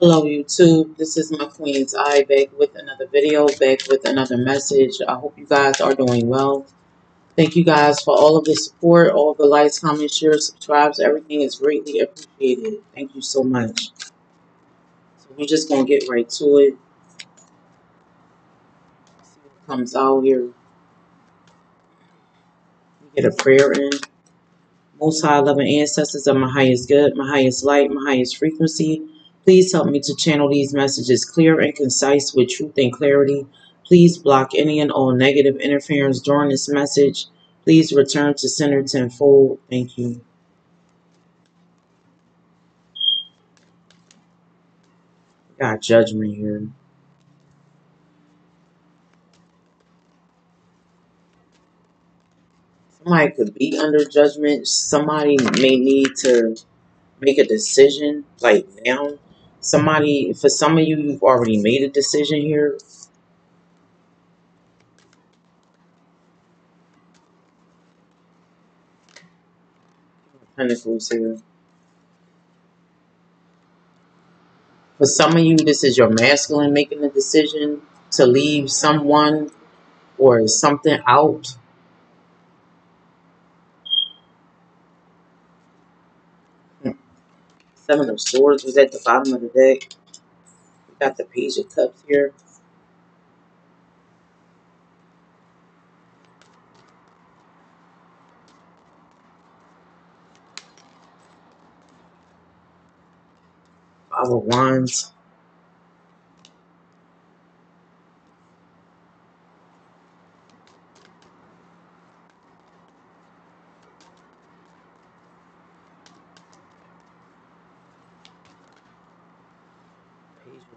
Hello YouTube, this is my Queen's Eye back with another video, back with another message. I hope you guys are doing well. Thank you guys for all of the support, all the likes, comments, shares, subscribes. Everything is greatly appreciated. Thank you so much. So we're just going to get right to it. See what comes out here. We get a prayer in. Most High loving ancestors of my highest good, my highest light, my highest frequency. Please help me to channel these messages clear and concise with truth and clarity. Please block any and all negative interference during this message. Please return to center tenfold. Thank you. Got judgment here. Somebody could be under judgment. Somebody may need to make a decision like now. Somebody, for some of you, you've already made a decision here. Pentacles here. For some of you, this is your masculine making a decision to leave someone or something out. Seven of Swords was at the bottom of the deck. We got the Page of Cups here. Five of Wands.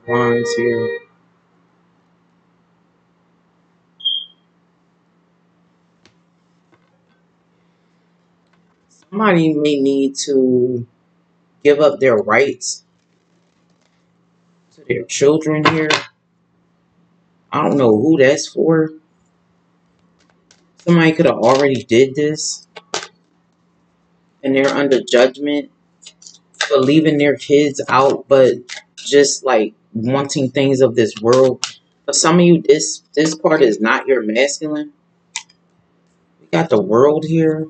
Wands here. Somebody may need to give up their rights to their children here. I don't know who that's for. Somebody could have already did this. And they're under judgment for leaving their kids out, but just like wanting things of this world. For some of you, this this part is not your masculine. We got the world here.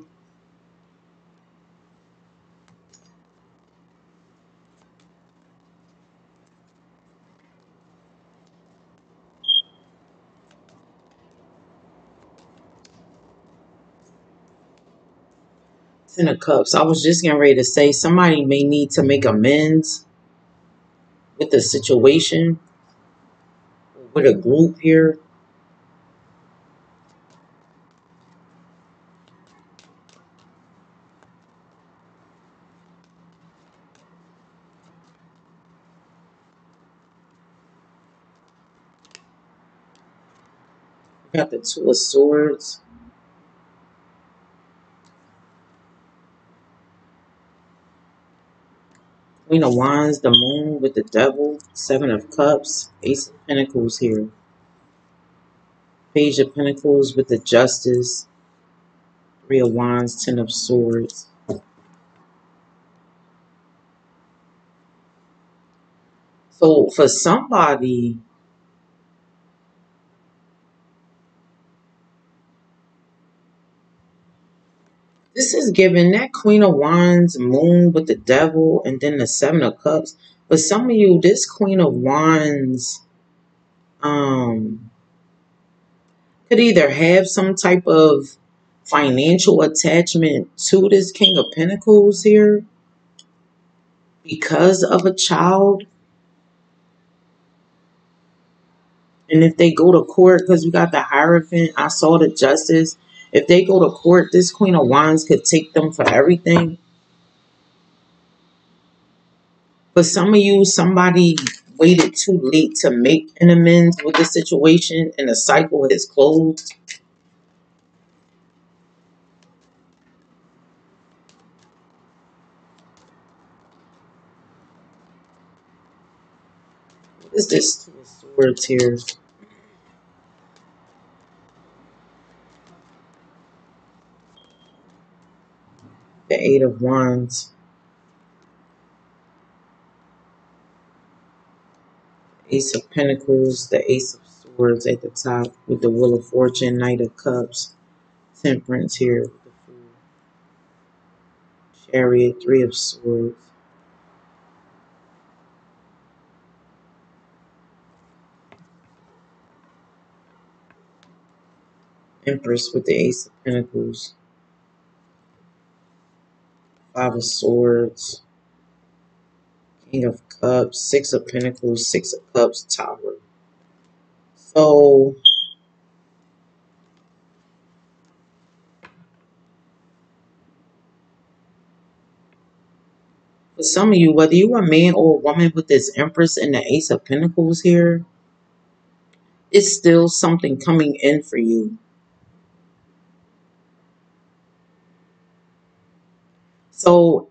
Ten of Cups. I was just getting ready to say somebody may need to make amends with the situation, with a group here. We got the Two of Swords. Queen of Wands, the Moon with the Devil, Seven of Cups, Ace of Pentacles here. Page of Pentacles with the Justice, Three of Wands, Ten of Swords. So for somebody, this is giving that Queen of Wands, Moon with the Devil, and then the Seven of Cups. But some of you, this Queen of Wands um, could either have some type of financial attachment to this King of Pentacles here because of a child. And if they go to court, because we got the Hierophant, I saw the Justice. If they go to court, this Queen of Wands could take them for everything. For some of you, somebody waited too late to make an amends with the situation and the cycle is closed. What is this Swords here? The Eight of Wands. Ace of Pentacles, the Ace of Swords at the top with the Wheel of Fortune, Knight of Cups, Temperance here with the Fool, Chariot, Three of Swords. Empress with the Ace of Pentacles, Five of Swords, King of Cups, Six of Pentacles, Six of Cups, Tower. So, for some of you, whether you are a man or a woman with this Empress and the Ace of Pentacles here, it's still something coming in for you. So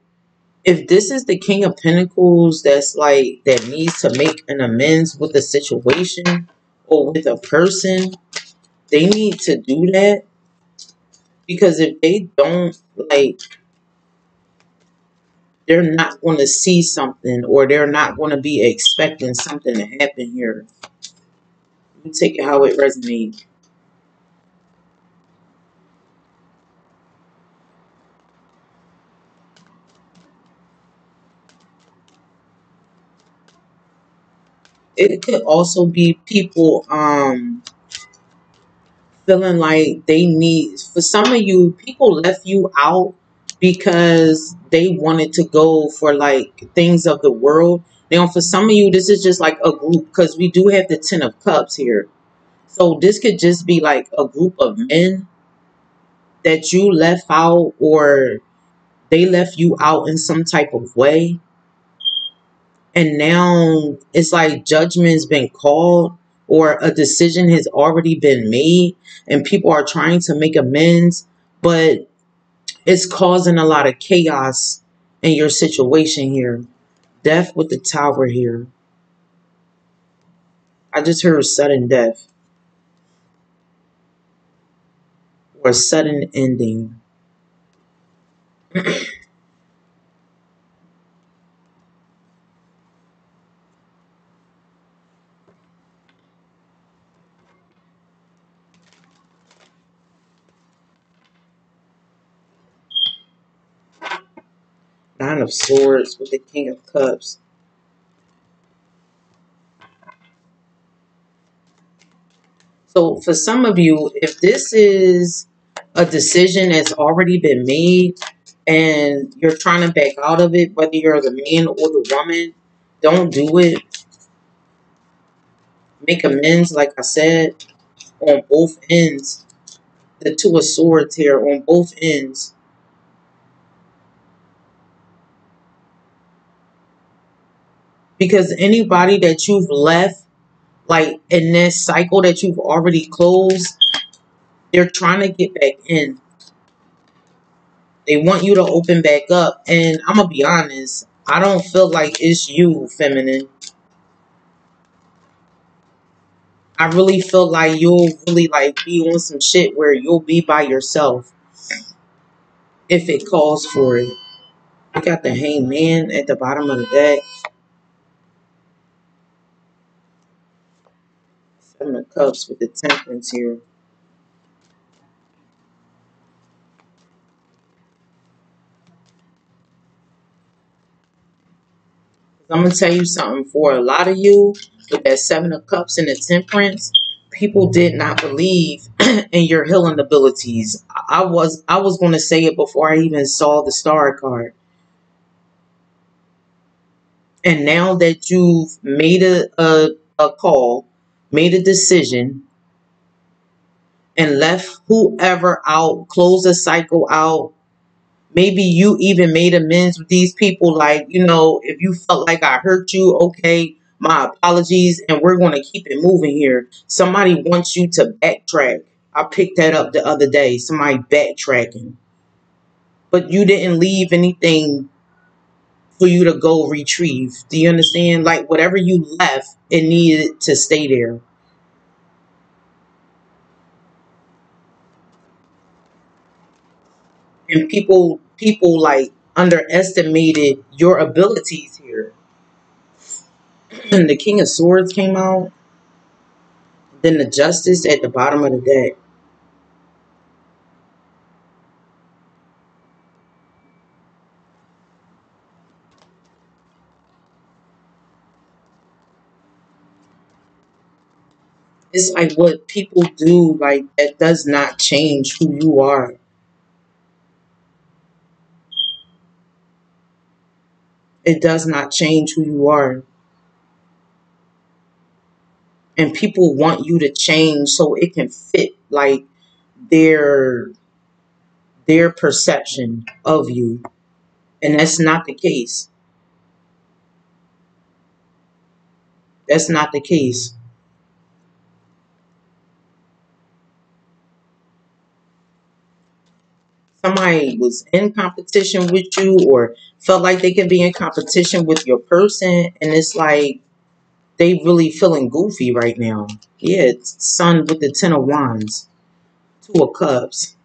if this is the King of Pentacles that's like, that needs to make an amends with a situation or with a person, they need to do that. Because if they don't, like, they're not going to see something or they're not going to be expecting something to happen here. You take it how it resonates. It could also be people um feeling like they need for some of you people left you out because they wanted to go for like things of the world. Now for some of you this is just like a group because we do have the ten of cups here. So this could just be like a group of men that you left out or they left you out in some type of way and now it's like judgment's been called or a decision has already been made and people are trying to make amends but it's causing a lot of chaos in your situation here. Death with the tower here. I just heard a sudden death. Or sudden ending Nine of Swords with the King of Cups. So for some of you, if this is a decision that's already been made and you're trying to back out of it, whether you're the man or the woman, don't do it. Make amends, like I said, on both ends. The Two of Swords here on both ends. Because anybody that you've left, like in this cycle that you've already closed, they're trying to get back in. They want you to open back up. And I'm to be honest, I don't feel like it's you, feminine. I really feel like you'll really like be on some shit where you'll be by yourself if it calls for it. We got the hangman at the bottom of the deck. Seven of Cups with the Temperance here. I'm going to tell you something. For a lot of you, with that Seven of Cups and the Temperance, people did not believe in your healing abilities. I was I was going to say it before I even saw the star card. And now that you've made a, a, a call made a decision and left whoever out, closed the cycle out. Maybe you even made amends with these people. Like, you know, if you felt like I hurt you, okay, my apologies, and we're going to keep it moving here. Somebody wants you to backtrack. I picked that up the other day. Somebody backtracking. But you didn't leave anything for you to go retrieve. Do you understand? Like, whatever you left, it needed to stay there. And people, people like underestimated your abilities here. And the King of Swords came out. Then the Justice at the bottom of the deck. It's like what people do, like that does not change who you are. It does not change who you are. And people want you to change so it can fit like their their perception of you. And that's not the case. That's not the case. Somebody was in competition with you or felt like they could be in competition with your person and it's like they really feeling goofy right now. Yeah, it's Sun with the Ten of Wands. Two of Cups.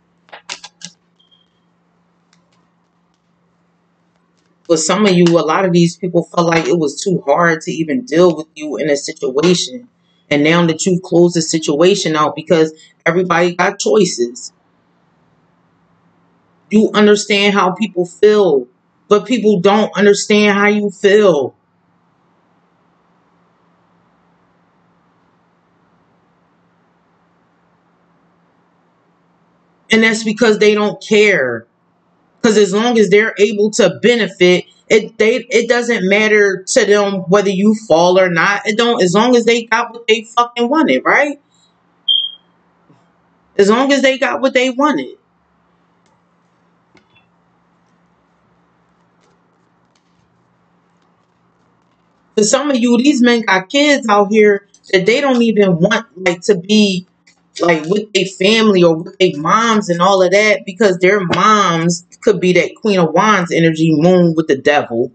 For some of you, a lot of these people felt like it was too hard to even deal with you in a situation. And now that you've closed the situation out because everybody got choices. You understand how people feel, but people don't understand how you feel. And that's because they don't care. Because as long as they're able to benefit, it they it doesn't matter to them whether you fall or not. It don't as long as they got what they fucking wanted, right? As long as they got what they wanted. For some of you, these men got kids out here that they don't even want like to be like with their family or with their moms and all of that because their moms could be that Queen of Wands energy moon with the devil.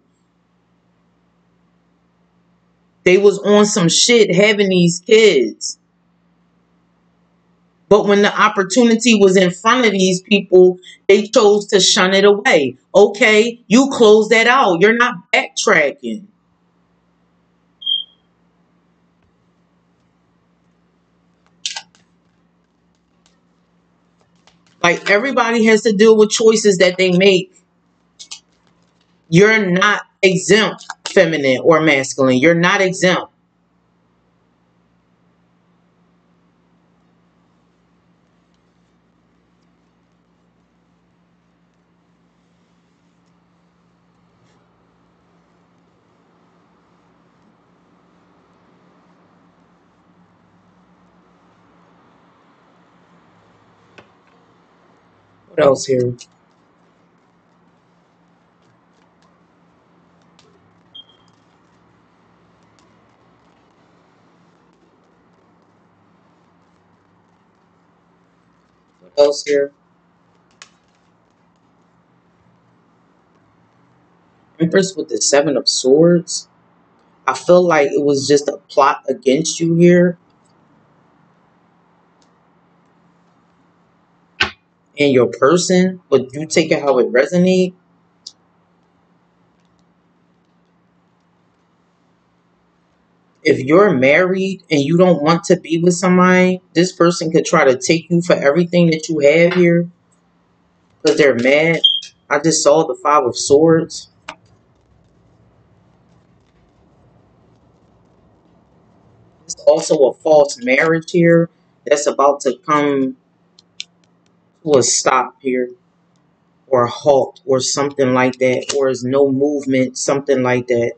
They was on some shit having these kids. But when the opportunity was in front of these people, they chose to shun it away. Okay, you close that out. You're not backtracking. Like everybody has to deal with choices that they make. You're not exempt, feminine or masculine. You're not exempt. What else here? What else here? Empress with the Seven of Swords. I feel like it was just a plot against you here. And your person, but you take it how it resonates. if you're married and you don't want to be with somebody, this person could try to take you for everything that you have here because they're mad. I just saw the Five of Swords. It's also a false marriage here that's about to come to a stop here or a halt or something like that or is no movement, something like that.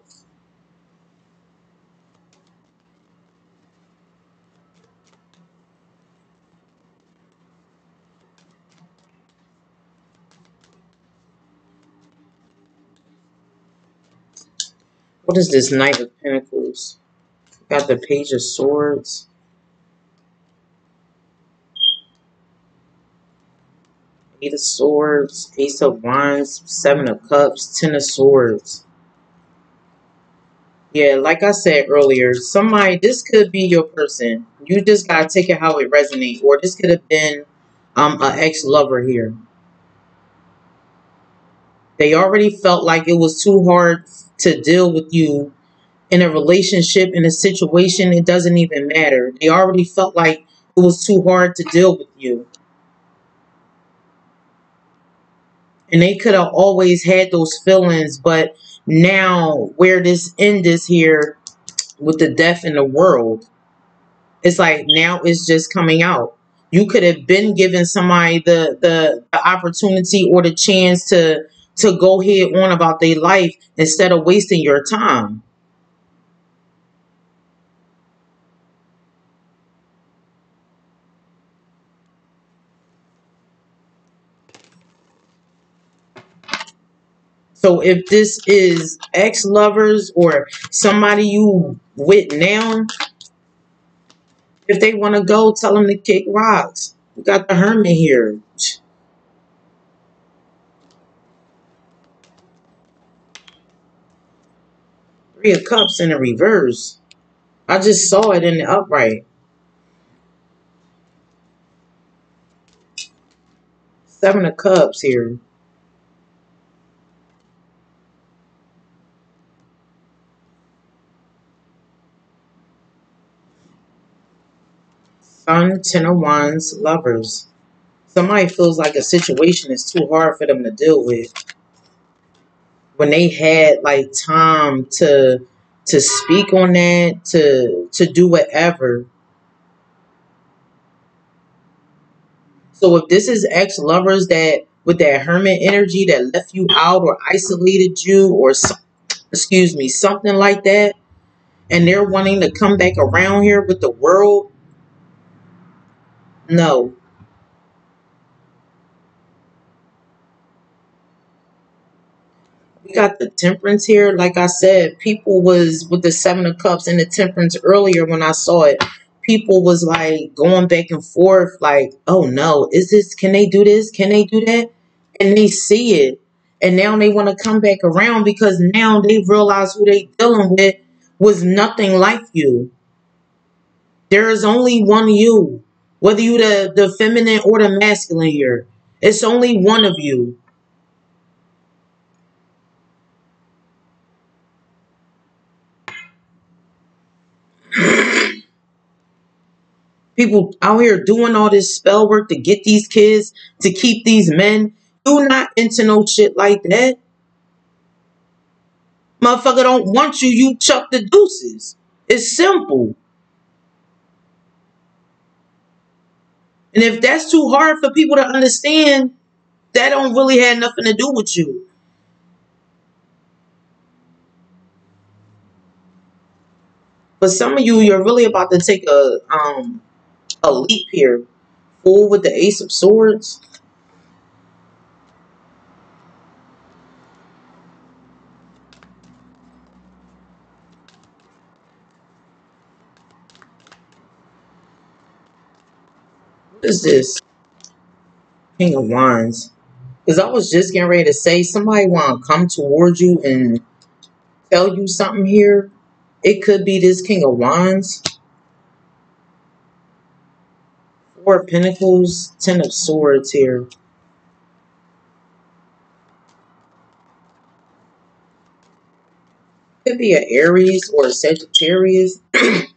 What is this Knight of Pentacles? Got the Page of Swords. Eight of Swords, Ace of Wands, Seven of Cups, Ten of Swords. Yeah, like I said earlier, somebody, this could be your person. You just gotta take it how it resonates. Or this could have been um an ex-lover here. They already felt like it was too hard to deal with you in a relationship, in a situation, it doesn't even matter. They already felt like it was too hard to deal with you. And they could have always had those feelings, but now where this end is here with the death in the world, it's like now it's just coming out. You could have been given somebody the, the, the opportunity or the chance to to go head on about their life instead of wasting your time. So if this is ex-lovers or somebody you with now, if they want to go, tell them to kick rocks. We got the hermit here. Three of Cups in the reverse. I just saw it in the upright. Seven of Cups here. Sun, Ten of Wands, Lovers. Somebody feels like a situation is too hard for them to deal with when they had like time to to speak on that, to to do whatever. So if this is ex-lovers that with that hermit energy that left you out or isolated you or excuse me, something like that, and they're wanting to come back around here with the world, no. we got the temperance here. Like I said, people was with the seven of cups and the temperance earlier when I saw it. People was like going back and forth, like, oh no, is this, can they do this? Can they do that? And they see it. And now they want to come back around because now they realize who they dealing with was nothing like you. There is only one you. Whether you the, the feminine or the masculine here. It's only one of you. People out here doing all this spell work to get these kids, to keep these men. Do not into no shit like that. Motherfucker don't want you, you chuck the deuces. It's simple. And if that's too hard for people to understand, that don't really have nothing to do with you. But some of you, you're really about to take a um a leap here. Fool with the Ace of Swords. Is this? King of Wands. Because I was just getting ready to say, somebody want to come towards you and tell you something here. It could be this King of Wands. Four of Pentacles, Ten of Swords here. Could be an Aries or a Sagittarius.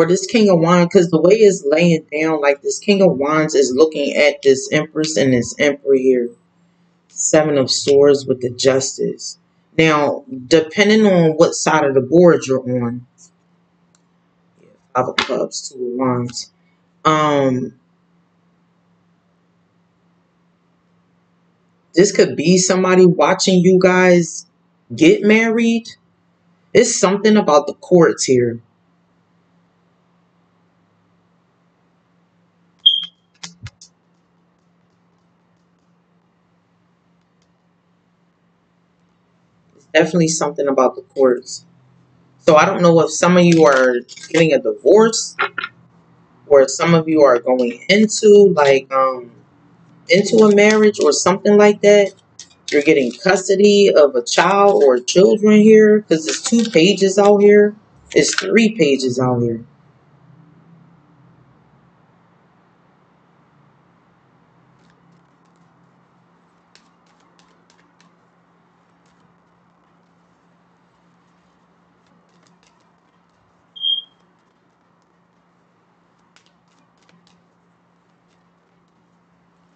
or this King of Wands, because the way it's laying down, like this King of Wands is looking at this Empress and this Emperor here. Seven of Swords with the Justice. Now, depending on what side of the board you're on, Five of Cups, Two of Wands. Um, this could be somebody watching you guys get married. It's something about the courts here. Definitely something about the courts. So I don't know if some of you are getting a divorce or some of you are going into like um into a marriage or something like that. You're getting custody of a child or children here because there's two pages out here. It's three pages out here.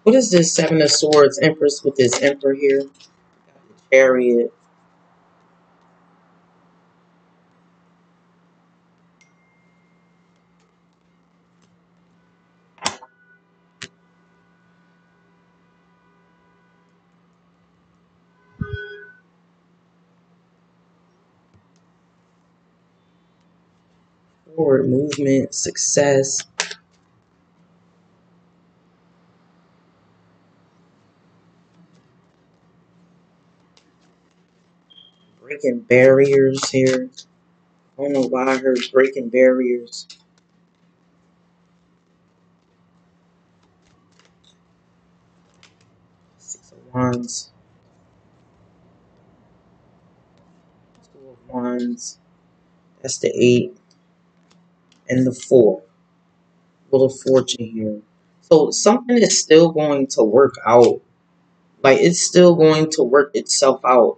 What is this Seven of Swords Empress with this Emperor here? Chariot. Forward movement, success. Breaking barriers here. I don't know why I heard breaking barriers. Six of Wands. Two of Wands. That's the eight. And the four. Little Fortune here. So something is still going to work out. Like it's still going to work itself out.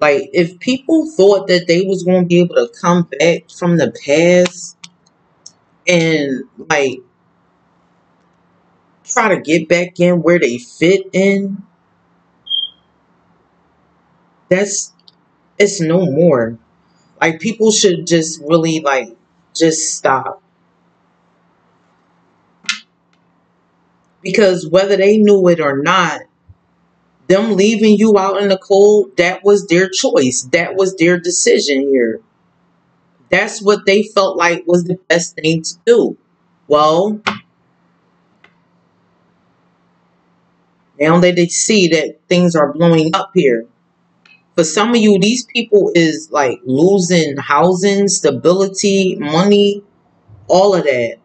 Like if people thought that they was going to be able to come back from the past and like try to get back in where they fit in, that's it's no more. Like people should just really like just stop. Because whether they knew it or not, them leaving you out in the cold, that was their choice. That was their decision here. That's what they felt like was the best thing to do. Well, now that they see that things are blowing up here. For some of you, these people is like losing housing, stability, money, all of that.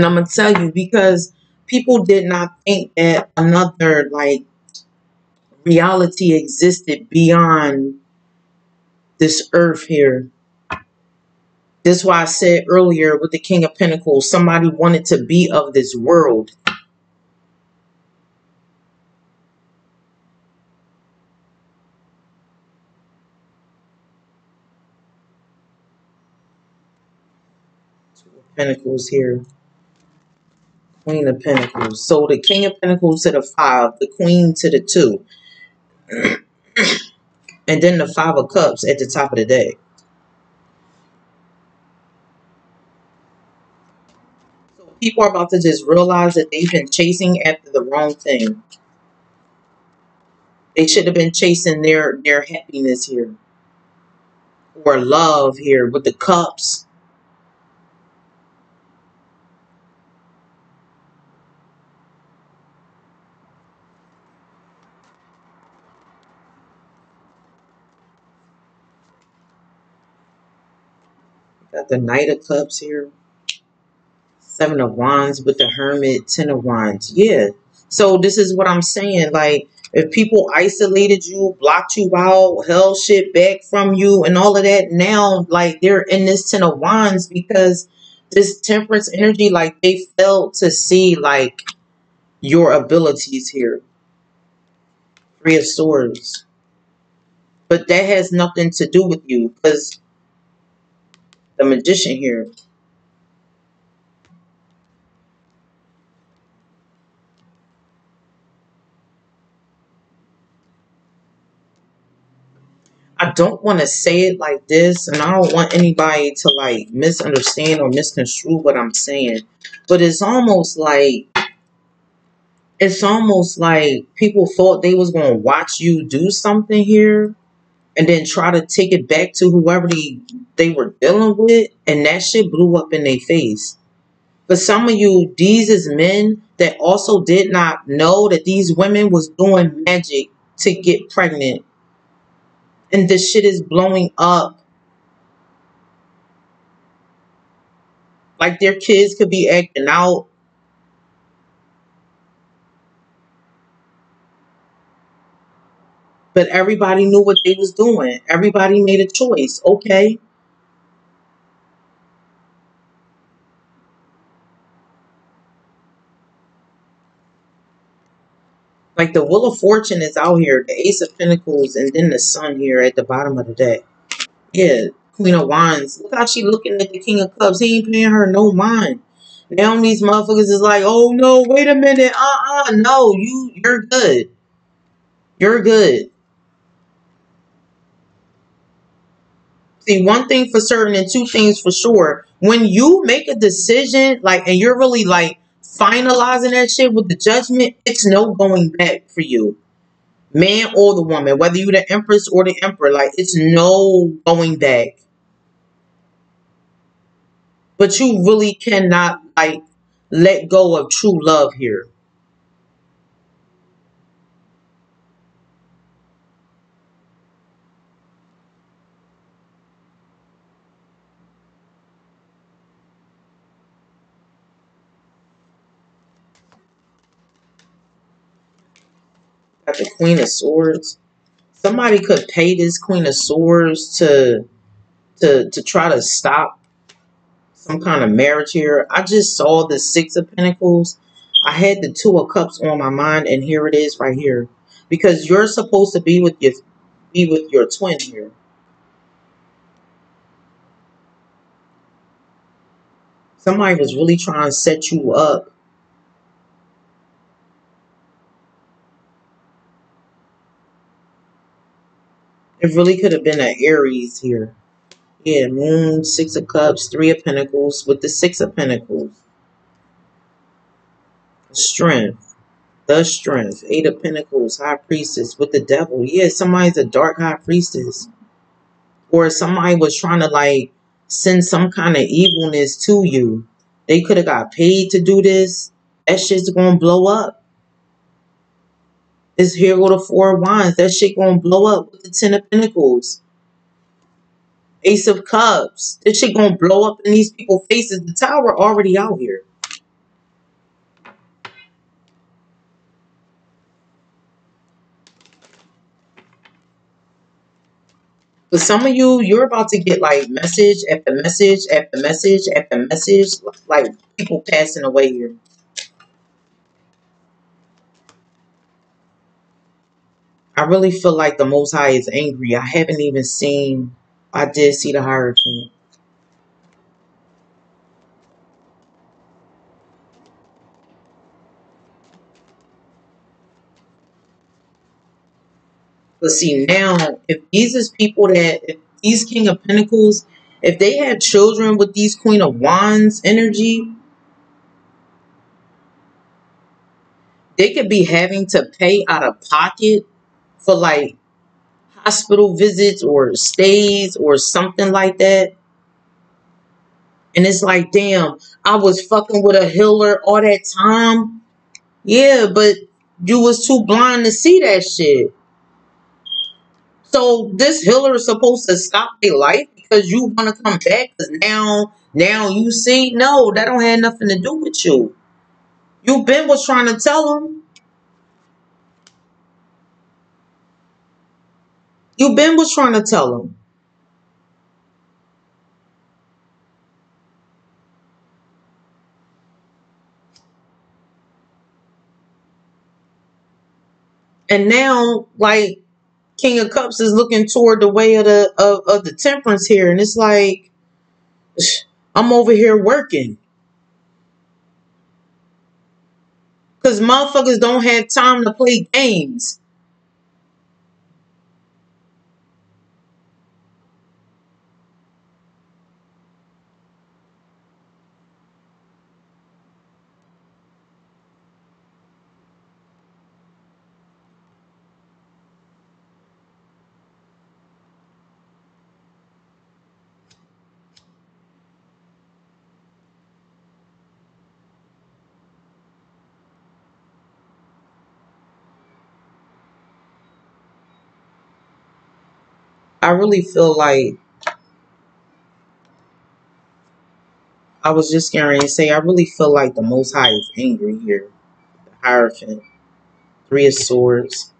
And I'm gonna tell you because people did not think that another like reality existed beyond this earth here. This is why I said earlier with the King of Pentacles, somebody wanted to be of this world. Pentacles here. Queen of Pentacles. So the King of Pentacles to the five, the Queen to the two. and then the Five of Cups at the top of the day. So people are about to just realize that they've been chasing after the wrong thing. They should have been chasing their, their happiness here. Or love here with the cups. Got the Knight of Cups here. Seven of Wands with the Hermit. Ten of Wands. Yeah. So this is what I'm saying. Like, if people isolated you, blocked you out, held shit back from you, and all of that, now, like, they're in this Ten of Wands because this temperance energy, like, they failed to see, like, your abilities here. Three of Swords. But that has nothing to do with you because the magician here. I don't want to say it like this, and I don't want anybody to like misunderstand or misconstrue what I'm saying. But it's almost like it's almost like people thought they was gonna watch you do something here and then try to take it back to whoever they, they were dealing with, and that shit blew up in their face. For some of you, these is men that also did not know that these women was doing magic to get pregnant. And this shit is blowing up. Like their kids could be acting out. But everybody knew what they was doing. Everybody made a choice. Okay. Like the Wheel of Fortune is out here, the Ace of Pentacles, and then the Sun here at the bottom of the deck. Yeah, Queen of Wands. Look how she looking at the King of Cups. He ain't paying her no mind. Now these motherfuckers is like, oh no, wait a minute. Uh-uh. No, you you're good. You're good. See, one thing for certain and two things for sure. When you make a decision, like, and you're really like finalizing that shit with the judgment, it's no going back for you. Man or the woman, whether you the empress or the emperor, like it's no going back. But you really cannot like let go of true love here. Got the Queen of Swords. Somebody could pay this Queen of Swords to to to try to stop some kind of marriage here. I just saw the Six of Pentacles. I had the Two of Cups on my mind, and here it is right here. Because you're supposed to be with your be with your twin here. Somebody was really trying to set you up It really could have been an Aries here. Yeah, Moon, Six of Cups, Three of Pentacles with the Six of Pentacles. Strength. The Strength. Eight of Pentacles, High Priestess with the Devil. Yeah, somebody's a dark High Priestess. Or somebody was trying to like send some kind of evilness to you. They could have got paid to do this. That shit's gonna blow up. Is here go the four of wands. That shit gonna blow up with the ten of pentacles. Ace of cups. This shit gonna blow up in these people's faces. The tower already out here. But some of you, you're about to get like message after message after message after message, like people passing away here. I really feel like the Most High is angry. I haven't even seen, I did see the Hierophant. But see, now, if these is people that, if these King of Pentacles, if they had children with these Queen of Wands energy, they could be having to pay out of pocket for like hospital visits or stays or something like that. And it's like, damn, I was fucking with a healer all that time. Yeah, but you was too blind to see that shit. So this healer is supposed to stop their life because you want to come back because now, now you see, no, that don't have nothing to do with you. You been was trying to tell them. You been was trying to tell him. And now, like King of Cups is looking toward the way of the of, of the temperance here, and it's like I'm over here working. Cause motherfuckers don't have time to play games. I really feel like I was just going to say I really feel like the Most High is angry here. The Hierophant, Three of Swords,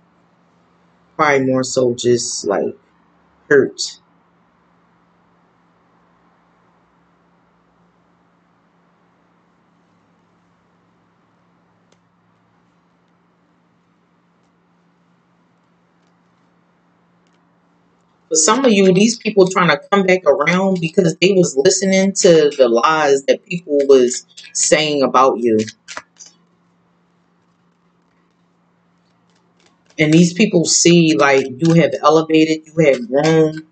probably more so just like hurt. For some of you, these people trying to come back around because they was listening to the lies that people was saying about you. And these people see like you have elevated, you have grown,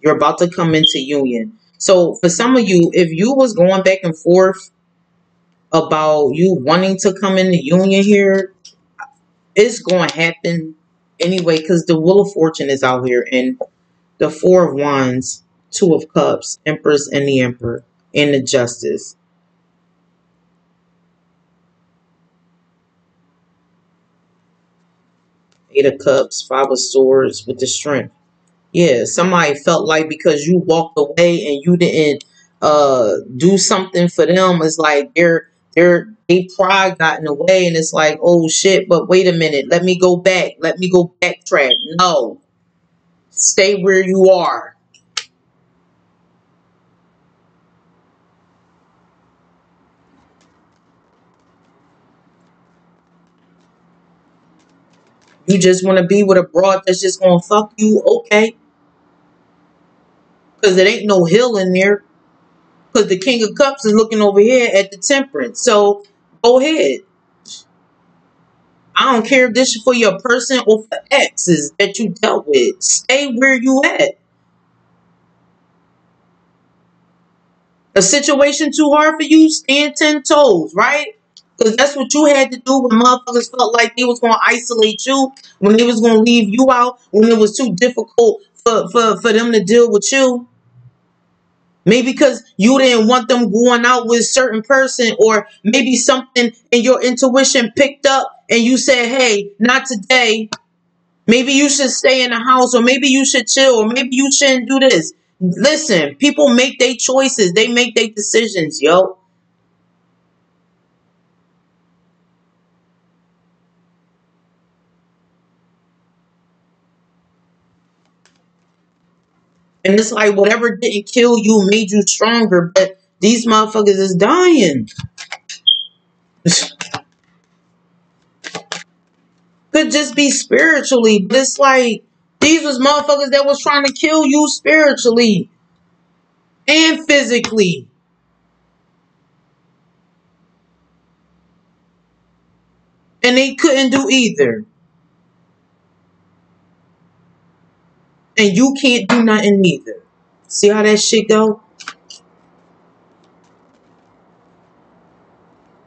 you're about to come into union. So for some of you, if you was going back and forth about you wanting to come into union here, it's going to happen anyway because the Wheel of Fortune is out here and the Four of Wands, Two of Cups, Empress and the Emperor, and the Justice. Eight of Cups, Five of Swords with the Strength. Yeah, somebody felt like because you walked away and you didn't uh do something for them, it's like their their they pride got in the way and it's like, oh shit, but wait a minute, let me go back. Let me go backtrack. No. Stay where you are. You just want to be with a broad that's just going to fuck you, okay. Because it ain't no hill in there. Because the King of Cups is looking over here at the Temperance. So, go ahead. I don't care if this is for your person or for exes that you dealt with. Stay where you at. A situation too hard for you, stand ten toes, right? Because that's what you had to do when motherfuckers felt like they was going to isolate you, when they was going to leave you out, when it was too difficult for, for, for them to deal with you. Maybe because you didn't want them going out with a certain person, or maybe something in your intuition picked up and you said, hey, not today. Maybe you should stay in the house, or maybe you should chill, or maybe you shouldn't do this. Listen, people make their choices, they make their decisions, yo. And it's like whatever didn't kill you made you stronger, but these motherfuckers is dying. Could just be spiritually, but it's like these was motherfuckers that was trying to kill you spiritually and physically. And they couldn't do either. And you can't do nothing neither. See how that shit go?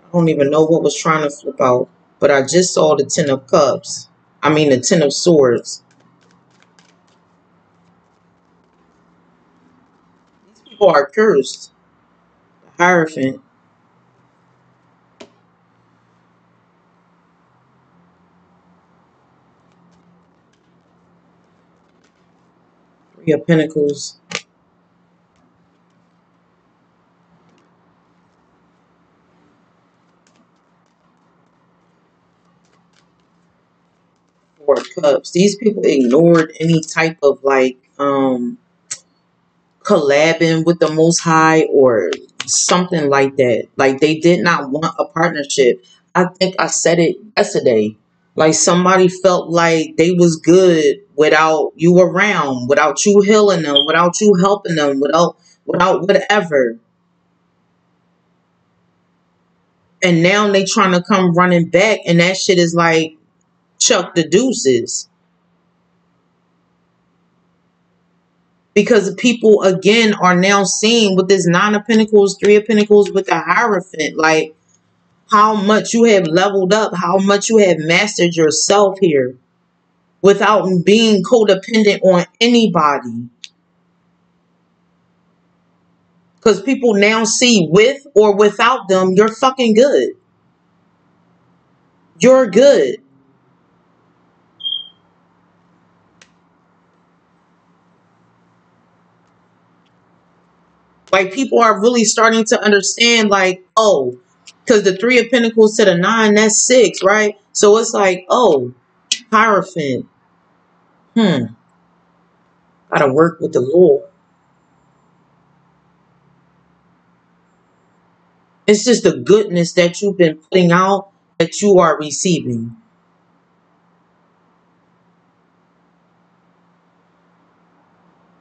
I don't even know what was trying to flip out. But I just saw the Ten of Cups. I mean the Ten of Swords. These people are cursed. The Hierophant. Of Pentacles. Four Cups. These people ignored any type of like um collabing with the Most High or something like that. Like they did not want a partnership. I think I said it yesterday. Like somebody felt like they was good without you around, without you healing them, without you helping them, without without whatever. And now they trying to come running back and that shit is like chuck the deuces. Because people again are now seeing with this nine of pentacles, three of pentacles with the hierophant, like how much you have leveled up, how much you have mastered yourself here without being codependent on anybody. Because people now see with or without them, you're fucking good. You're good. Like people are really starting to understand like, oh, because the three of pentacles to the nine, that's six, right? So it's like, oh, Hierophant. Hmm. Gotta work with the Lord. It's just the goodness that you've been putting out that you are receiving.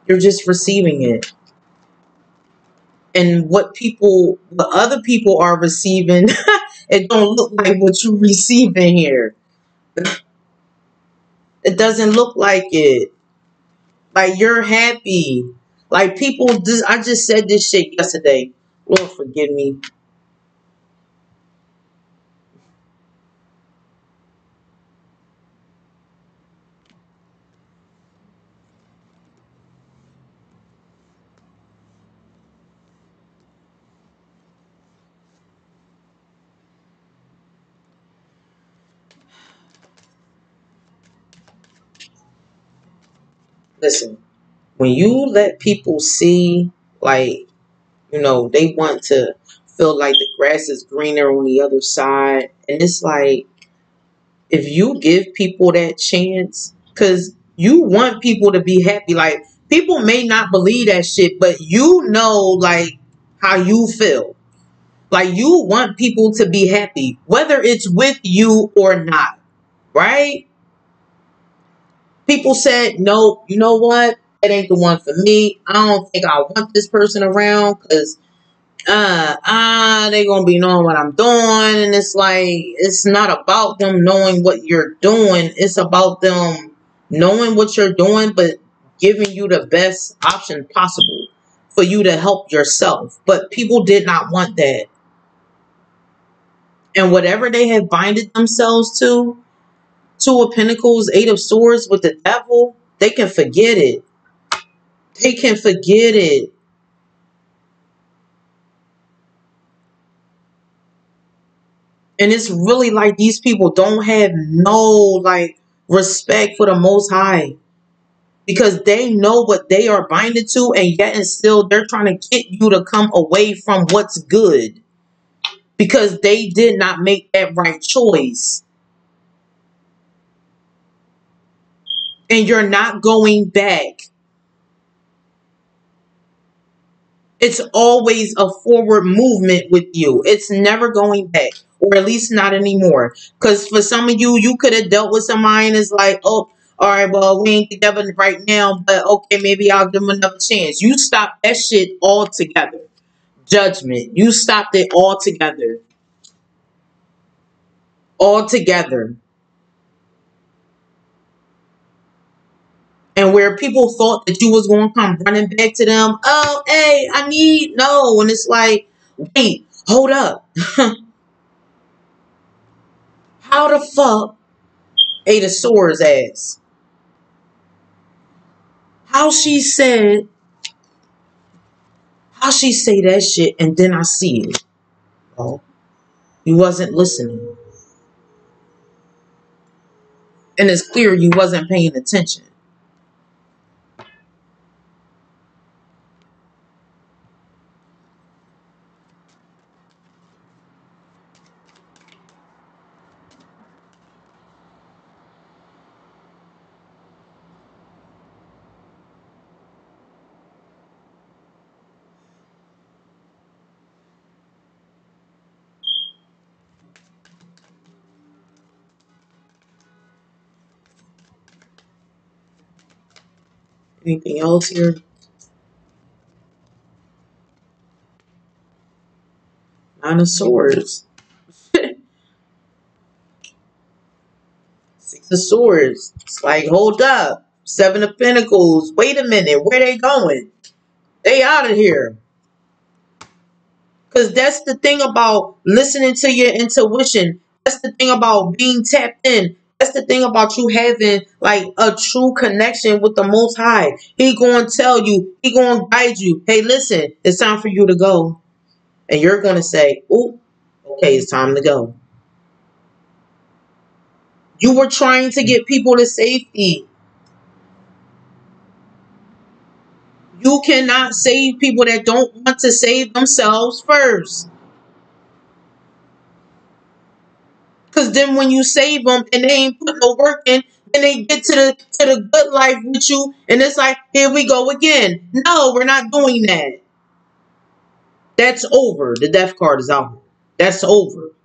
You're just receiving it. And what people, what other people are receiving, it don't look like what you're receiving here. It doesn't look like it. Like you're happy. Like people, I just said this shit yesterday. Lord forgive me. Listen, when you let people see, like, you know, they want to feel like the grass is greener on the other side. And it's like, if you give people that chance, because you want people to be happy. Like, people may not believe that shit, but you know, like, how you feel. Like, you want people to be happy, whether it's with you or not, right? People said, no, you know what? It ain't the one for me. I don't think I want this person around because uh ah they gonna be knowing what I'm doing and it's like it's not about them knowing what you're doing it's about them knowing what you're doing but giving you the best option possible for you to help yourself but people did not want that and whatever they had binded themselves to two of pentacles eight of swords with the devil. They can forget it. They can forget it. And it's really like these people don't have no like respect for the most high. Because they know what they are binded to and yet and still they're trying to get you to come away from what's good. Because they did not make that right choice. And you're not going back. It's always a forward movement with you. It's never going back or at least not anymore. Because for some of you, you could have dealt with somebody and it's like, oh, all right, well, we ain't together right now, but okay, maybe I'll give them another chance. You stop that shit altogether. Judgment. You stopped it altogether. Altogether. And where people thought that you was going to come running back to them, oh, hey, I need, no. And it's like, wait, hold up. How the fuck ate a sore's ass? How she said, how she say that shit and then I see it. Oh, you wasn't listening. And it's clear you wasn't paying attention. Anything else here? Nine of Swords. Six of Swords. It's like, hold up. Seven of Pentacles. Wait a minute. Where they going? They out of here. Because that's the thing about listening to your intuition. That's the thing about being tapped in. That's the thing about you having like a true connection with the Most High. He to tell you. He to guide you. Hey, listen, it's time for you to go. And you're to say, oh, okay, it's time to go. You were trying to get people to safety. You cannot save people that don't want to save themselves first. Because then when you save them and they ain't put no work in, then they get to the to the good life with you, and it's like, here we go again. No, we're not doing that. That's over. The death card is out. That's over.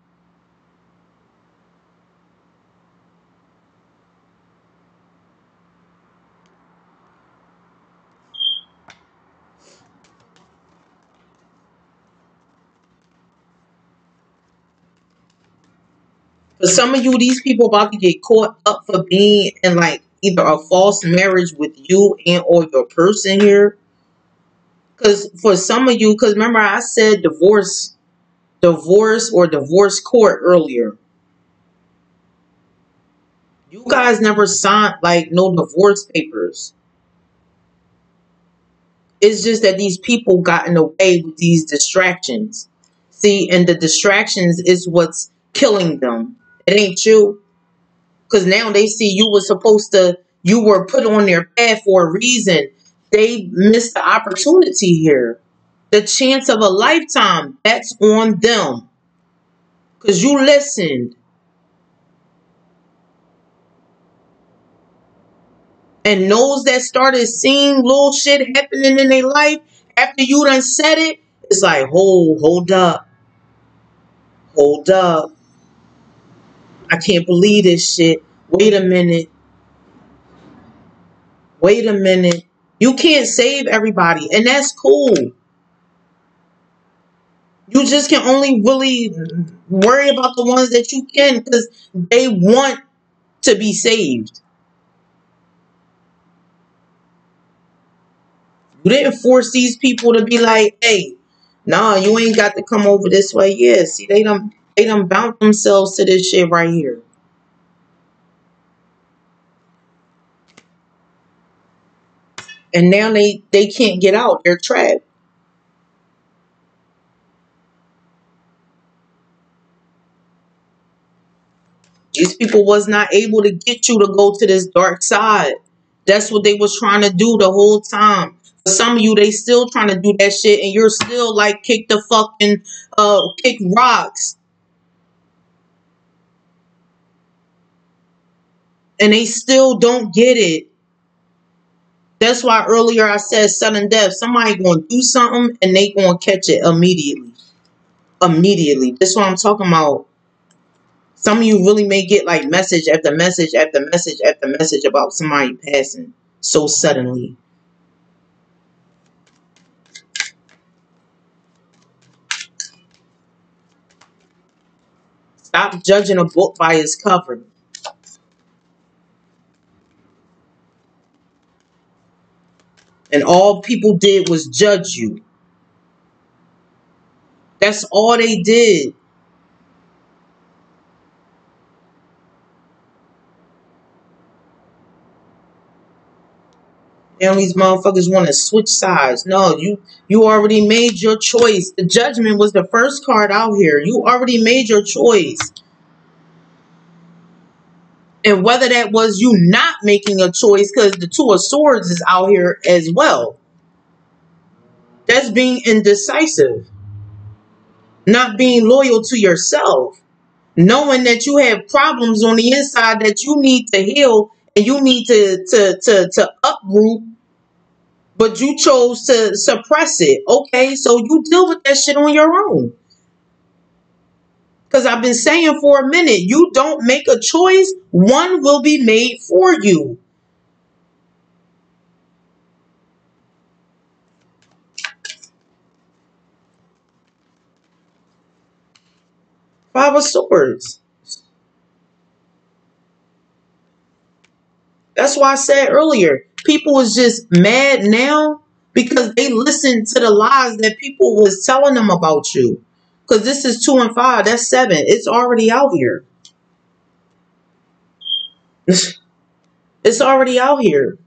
For some of you, these people about to get caught up for being in like either a false marriage with you and or your person here. Because for some of you, because remember I said divorce, divorce or divorce court earlier. You guys never signed like no divorce papers. It's just that these people got in the way with these distractions. See, and the distractions is what's killing them. It ain't you. Because now they see you were supposed to, you were put on their path for a reason. They missed the opportunity here. The chance of a lifetime, that's on them. Because you listened. And those that started seeing little shit happening in their life after you done said it, it's like, hold, hold up. Hold up. I can't believe this shit. Wait a minute. Wait a minute. You can't save everybody, and that's cool. You just can only really worry about the ones that you can because they want to be saved. You didn't force these people to be like, hey, nah, you ain't got to come over this way. Yeah, see, they don't they done bound themselves to this shit right here. And now they, they can't get out. They're trapped. These people was not able to get you to go to this dark side. That's what they was trying to do the whole time. For some of you, they still trying to do that shit, and you're still like kick the fucking uh kick rocks. And they still don't get it. That's why earlier I said sudden death. Somebody gonna do something and they gonna catch it immediately. Immediately. That's what I'm talking about. Some of you really may get like message after message after message after message about somebody passing so suddenly. Stop judging a book by its cover. And all people did was judge you. That's all they did. Now these motherfuckers want to switch sides. No, you you already made your choice. The judgment was the first card out here. You already made your choice. And whether that was you not making a choice, because the two of swords is out here as well. That's being indecisive. Not being loyal to yourself. Knowing that you have problems on the inside that you need to heal and you need to to to, to uproot but you chose to suppress it. Okay, so you deal with that shit on your own. Because I've been saying for a minute, you don't make a choice, one will be made for you. Five of Swords. That's why I said earlier, people was just mad now because they listened to the lies that people was telling them about you. Because this is two and five, that's seven. It's already out here. it's already out here.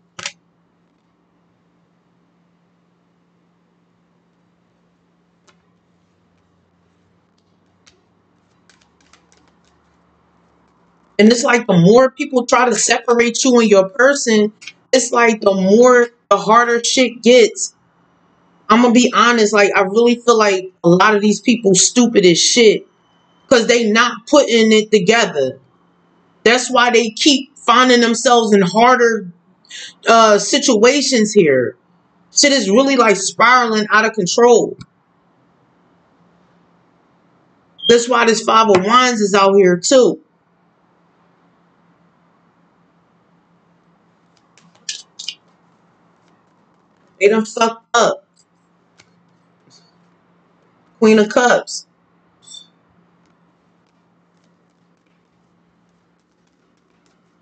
And it's like the more people try to separate you and your person, it's like the more the harder shit gets. I'm gonna be honest, like I really feel like a lot of these people stupid as shit because they not putting it together. That's why they keep finding themselves in harder uh, situations here. Shit is really like spiraling out of control. That's why this five of wands is out here too. They done fucked up. Queen of Cups.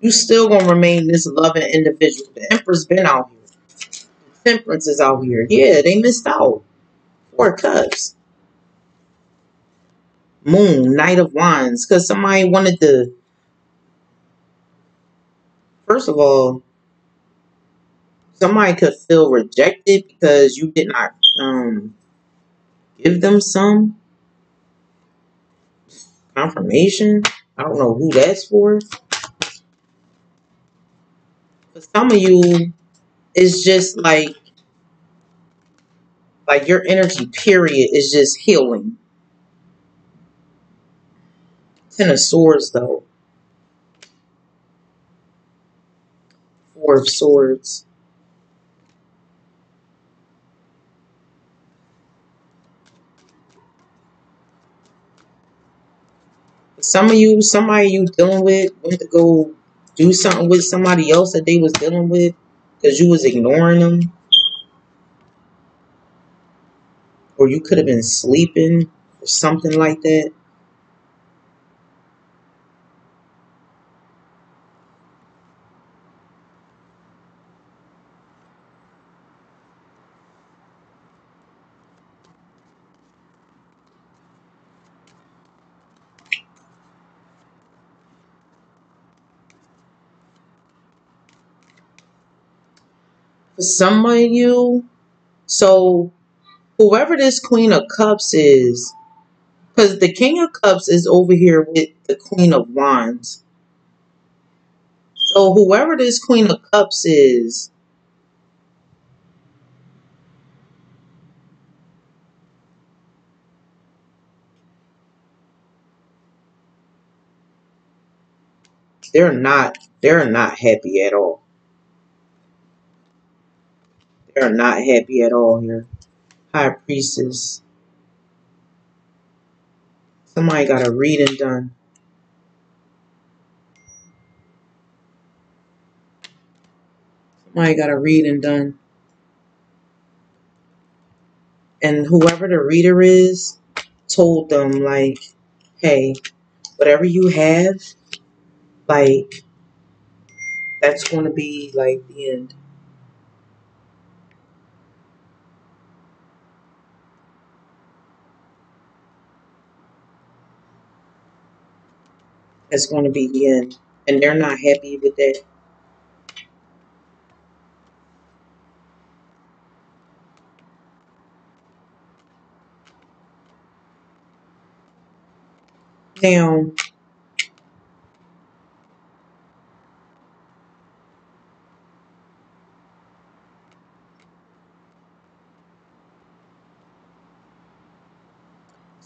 You still gonna remain this loving individual. The Empress been out here. The Temperance is out here. Yeah, they missed out. Four cups. Moon, Knight of Wands. Because somebody wanted to, first of all, somebody could feel rejected because you did not um, give them some confirmation. I don't know who that's for. For some of you, it's just like like your energy period is just healing. Ten of Swords though. Four of Swords. Some of you, somebody you dealing with went to go do something with somebody else that they was dealing with because you was ignoring them. Or you could have been sleeping or something like that. Some of you, so whoever this Queen of Cups is, because the King of Cups is over here with the Queen of Wands. So whoever this Queen of Cups is, they're not they're not happy at all. They're not happy at all here. High Priestess. Somebody got a reading done. Somebody got a reading done. And whoever the reader is told them like, hey, whatever you have, like that's gonna be like the end. That's gonna be the end. And they're not happy with that. Now,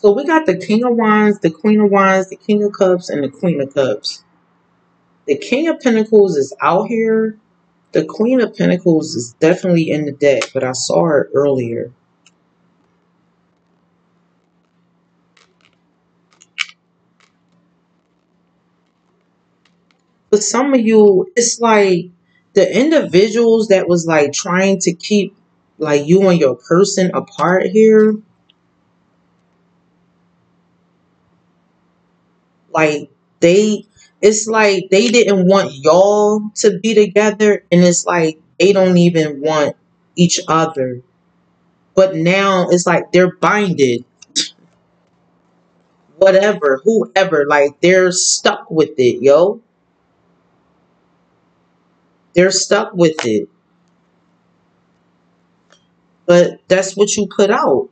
so we got the King of Wands, the Queen of Wands, the King of Cups, and the Queen of Cups. The King of Pentacles is out here. The Queen of Pentacles is definitely in the deck, but I saw her earlier. But some of you, it's like the individuals that was like trying to keep like you and your person apart here. Like they, it's like they didn't want y'all to be together, and it's like they don't even want each other. But now it's like they're binded. Whatever, whoever, like they're stuck with it, yo. They're stuck with it. But that's what you put out.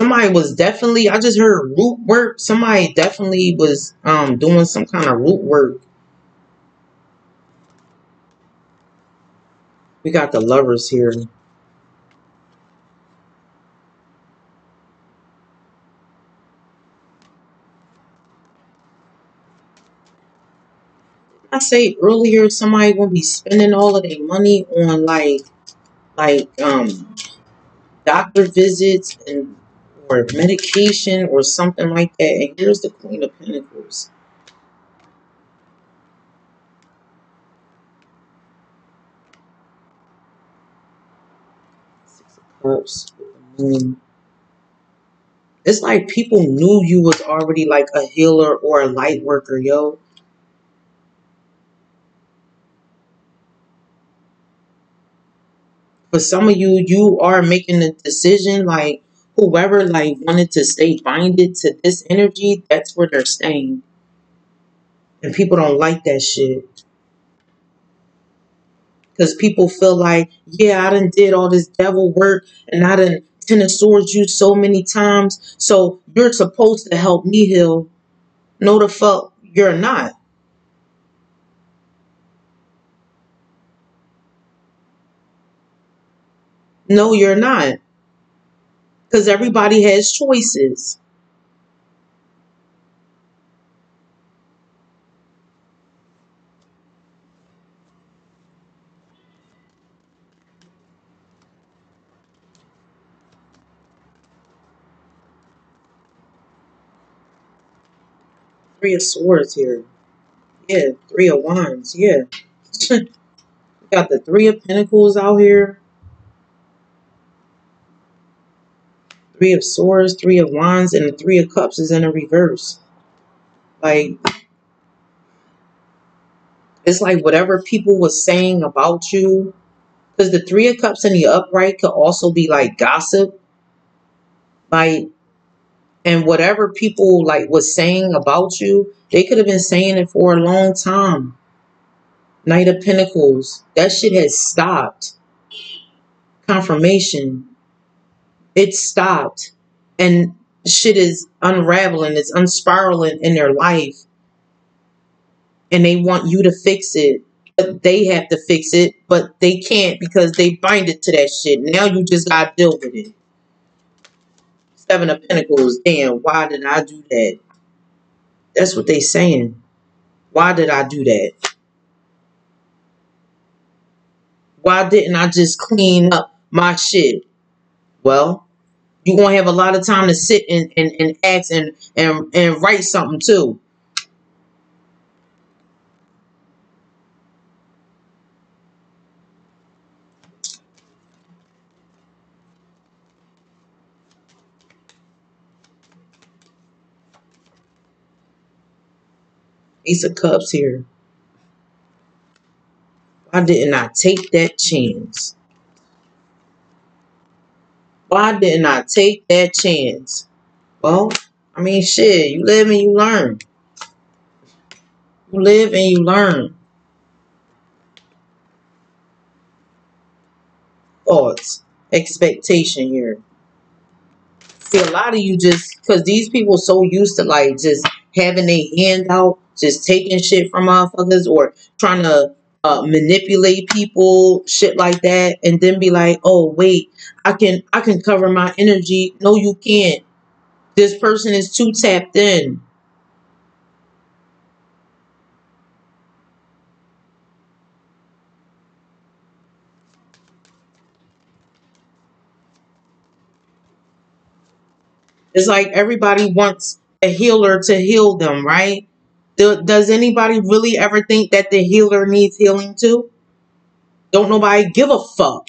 Somebody was definitely, I just heard root work. Somebody definitely was um doing some kind of root work. We got the lovers here. I say earlier somebody gonna be spending all of their money on like like um doctor visits and or medication or something like that. And here's the Queen of Pentacles. Six of Cups moon. It's like people knew you was already like a healer or a light worker, yo. For some of you, you are making a decision like whoever like wanted to stay binded to this energy, that's where they're staying. And people don't like that shit. Because people feel like, yeah, I done did all this devil work and I done ten of swords you so many times. So you're supposed to help me heal. No the fuck you're not. No, you're not. Because everybody has choices. Three of swords here. Yeah, three of wands. Yeah. Got the three of pentacles out here. Three of swords, three of wands, and the three of cups is in a reverse. Like, it's like whatever people was saying about you, because the three of cups in the upright could also be like gossip. Like, and whatever people like was saying about you, they could have been saying it for a long time. Knight of Pentacles, that shit has stopped. Confirmation it stopped and shit is unraveling, it's unspiraling in their life. And they want you to fix it. But they have to fix it, but they can't because they bind it to that shit. Now you just gotta deal with it. Seven of Pentacles, damn, why did I do that? That's what they saying. Why did I do that? Why didn't I just clean up my shit? Well, you're gonna have a lot of time to sit and, and, and ask and, and and write something too. Ace of Cups here. Why didn't I take that chance? Why didn't I take that chance? Well, I mean, shit, you live and you learn. You live and you learn. Thoughts, expectation here. See, a lot of you just, because these people so used to like just having a hand out, just taking shit from motherfuckers or trying to uh, manipulate people, shit like that, and then be like, oh wait, I can I can cover my energy. No, you can't. This person is too tapped in. It's like everybody wants a healer to heal them, right? Does anybody really ever think that the healer needs healing too? Don't nobody give a fuck.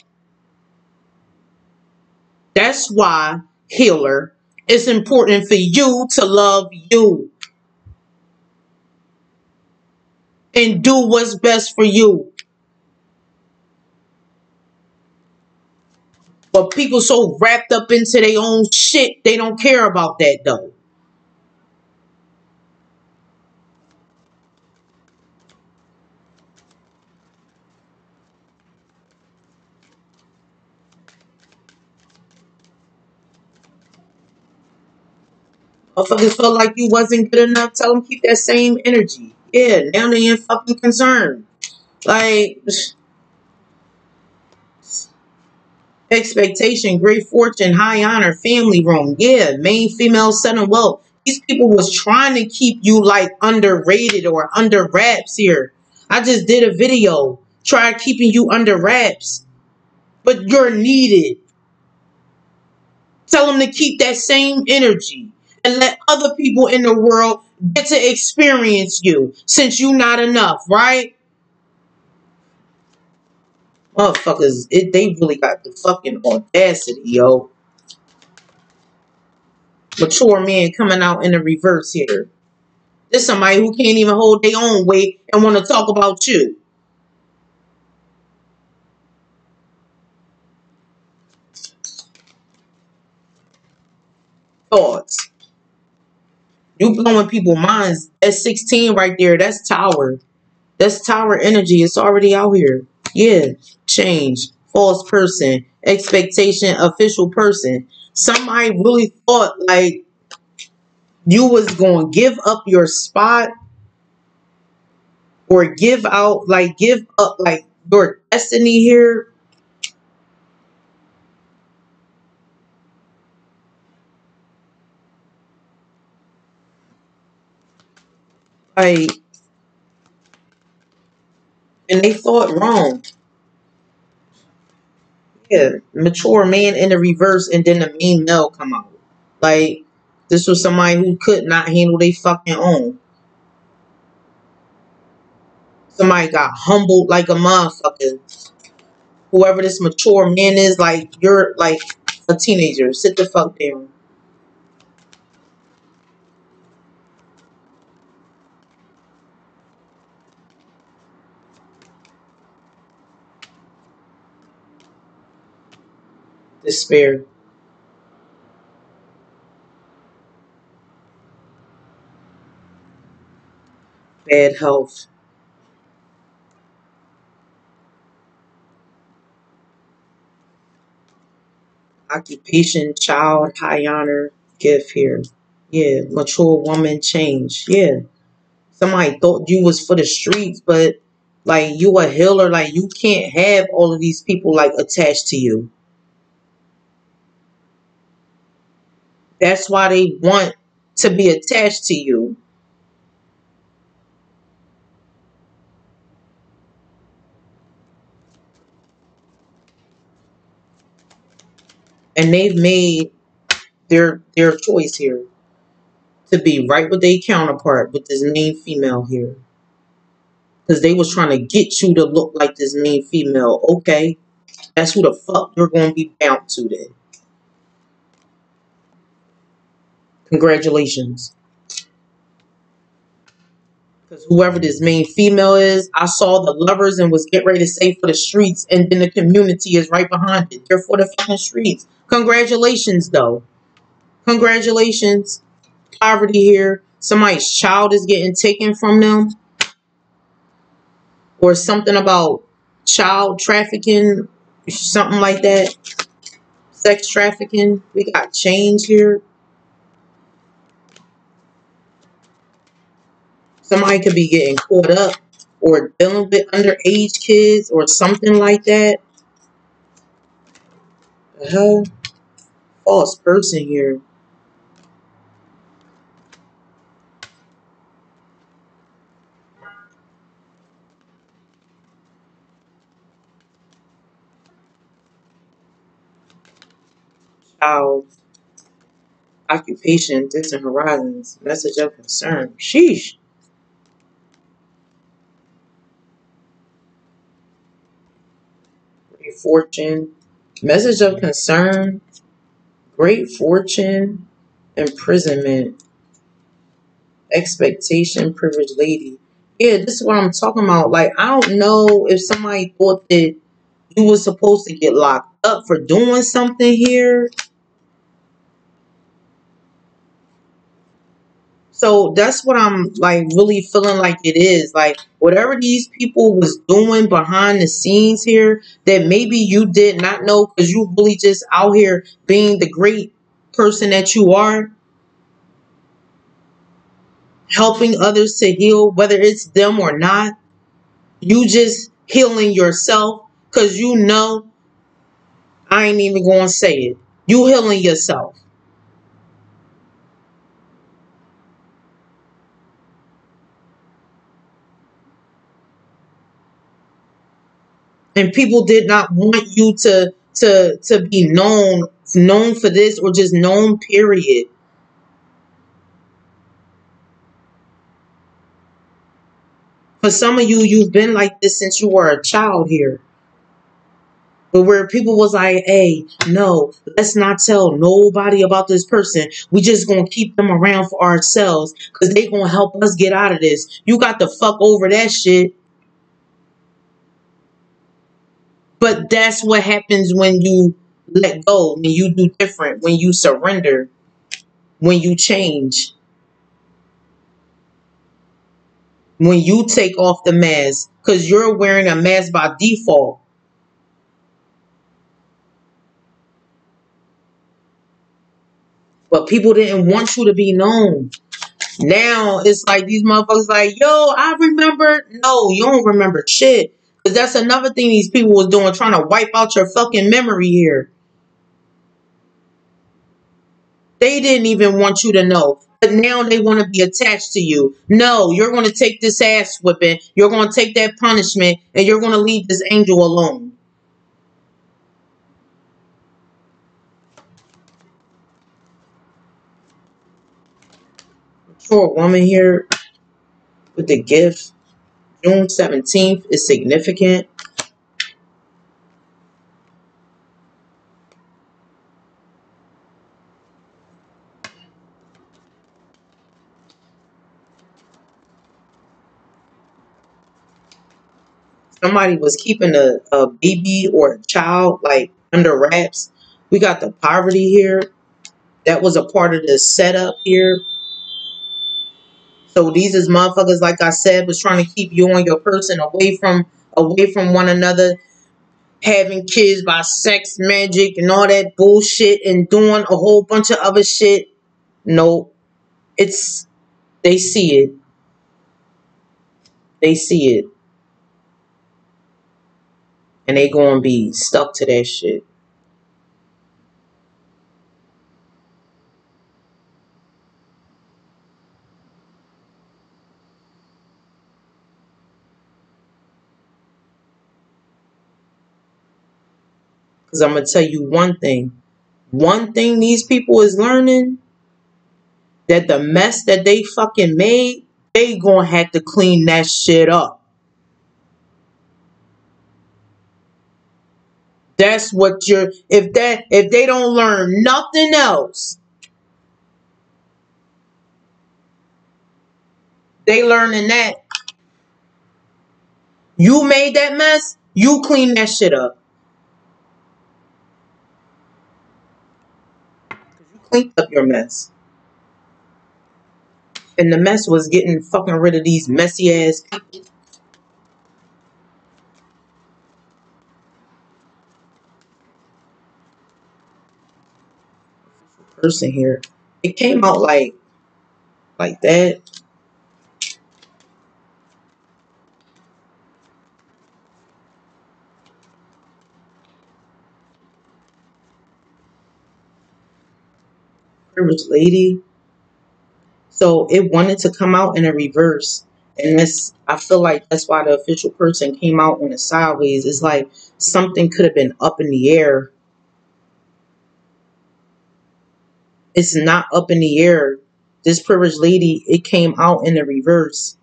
That's why, healer, it's important for you to love you. And do what's best for you. But people so wrapped up into their own shit, they don't care about that though. Motherfuckers felt like you wasn't good enough. Tell them keep that same energy. Yeah, now they ain't fucking concerned. Like, expectation, great fortune, high honor, family room. Yeah, main female son wealth. These people was trying to keep you like underrated or under wraps here. I just did a video. Try keeping you under wraps. But you're needed. Tell them to keep that same energy and let other people in the world get to experience you since you not enough, right? Motherfuckers, it, they really got the fucking audacity, yo. Mature man coming out in the reverse here. This somebody who can't even hold their own weight and want to talk about you. Thoughts. You blowing people minds. That's 16 right there. That's tower. That's tower energy. It's already out here. Yeah. Change. False person. Expectation. Official person. Somebody really thought like you was going to give up your spot or give out like give up like your destiny here like and they thought wrong. Yeah mature man in the reverse and then the mean male come out. Like this was somebody who could not handle their fucking own. Somebody got humbled like a motherfucker. Whoever this mature man is like you're like a teenager. Sit the fuck down despair. Bad health. Occupation, child, high honor, gift here. Yeah, mature woman, change. Yeah. Somebody thought you was for the streets, but like you a healer, like you can't have all of these people like attached to you. That's why they want to be attached to you. And they've made their their choice here to be right with their counterpart with this main female here. Because they was trying to get you to look like this main female. Okay. That's who the fuck you're going to be bound to then. Congratulations. Because whoever this main female is, I saw the lovers and was getting ready to say for the streets, and then the community is right behind it. They're for the fucking streets. Congratulations, though. Congratulations. Poverty here. Somebody's child is getting taken from them. Or something about child trafficking, something like that. Sex trafficking. We got change here. Somebody could be getting caught up or dealing with underage kids or something like that. The hell? False person here. Child. Occupation, distant horizons. Message of concern. Sheesh. Fortune, message of concern, great fortune, imprisonment, expectation, privileged lady. Yeah, this is what I'm talking about. Like, I don't know if somebody thought that you were supposed to get locked up for doing something here So that's what I'm like really feeling like it is. Like whatever these people was doing behind the scenes here that maybe you did not know because you really just out here being the great person that you are. Helping others to heal, whether it's them or not. You just healing yourself because you know I ain't even going to say it. You healing yourself. And people did not want you to to to be known known for this or just known period for some of you you've been like this since you were a child here But where people was like, hey, no, let's not tell nobody about this person. We just gonna keep them around for ourselves because they gonna help us get out of this. You got to fuck over that shit. But that's what happens when you let go, when you do different, when you surrender, when you change, when you take off the mask, because you're wearing a mask by default. But people didn't want you to be known. Now it's like these motherfuckers like, yo, I remember. No, you don't remember shit. Cause that's another thing these people was doing, trying to wipe out your fucking memory here. They didn't even want you to know. But now they want to be attached to you. No, you're going to take this ass whipping. You're going to take that punishment. And you're going to leave this angel alone. Short woman here with the gift. June 17th is significant. somebody was keeping a, a baby or a child like under wraps. We got the poverty here. That was a part of the setup here. So these is motherfuckers, like I said, was trying to keep you and your person away from away from one another, having kids by sex magic and all that bullshit and doing a whole bunch of other shit. No. It's they see it. They see it and they gonna be stuck to that shit. Because I'm going to tell you one thing. One thing these people is learning, that the mess that they fucking made, they going to have to clean that shit up. That's what you're if that if they don't learn nothing else. They learning that you made that mess, you clean that shit up. Cleaned up your mess. And the mess was getting fucking rid of these messy ass people. person here. It came out like like that. Privileged lady. So it wanted to come out in a reverse. And this, I feel like that's why the official person came out on the sideways. It's like something could have been up in the air it's not up in the air. This privileged lady, it came out in the reverse.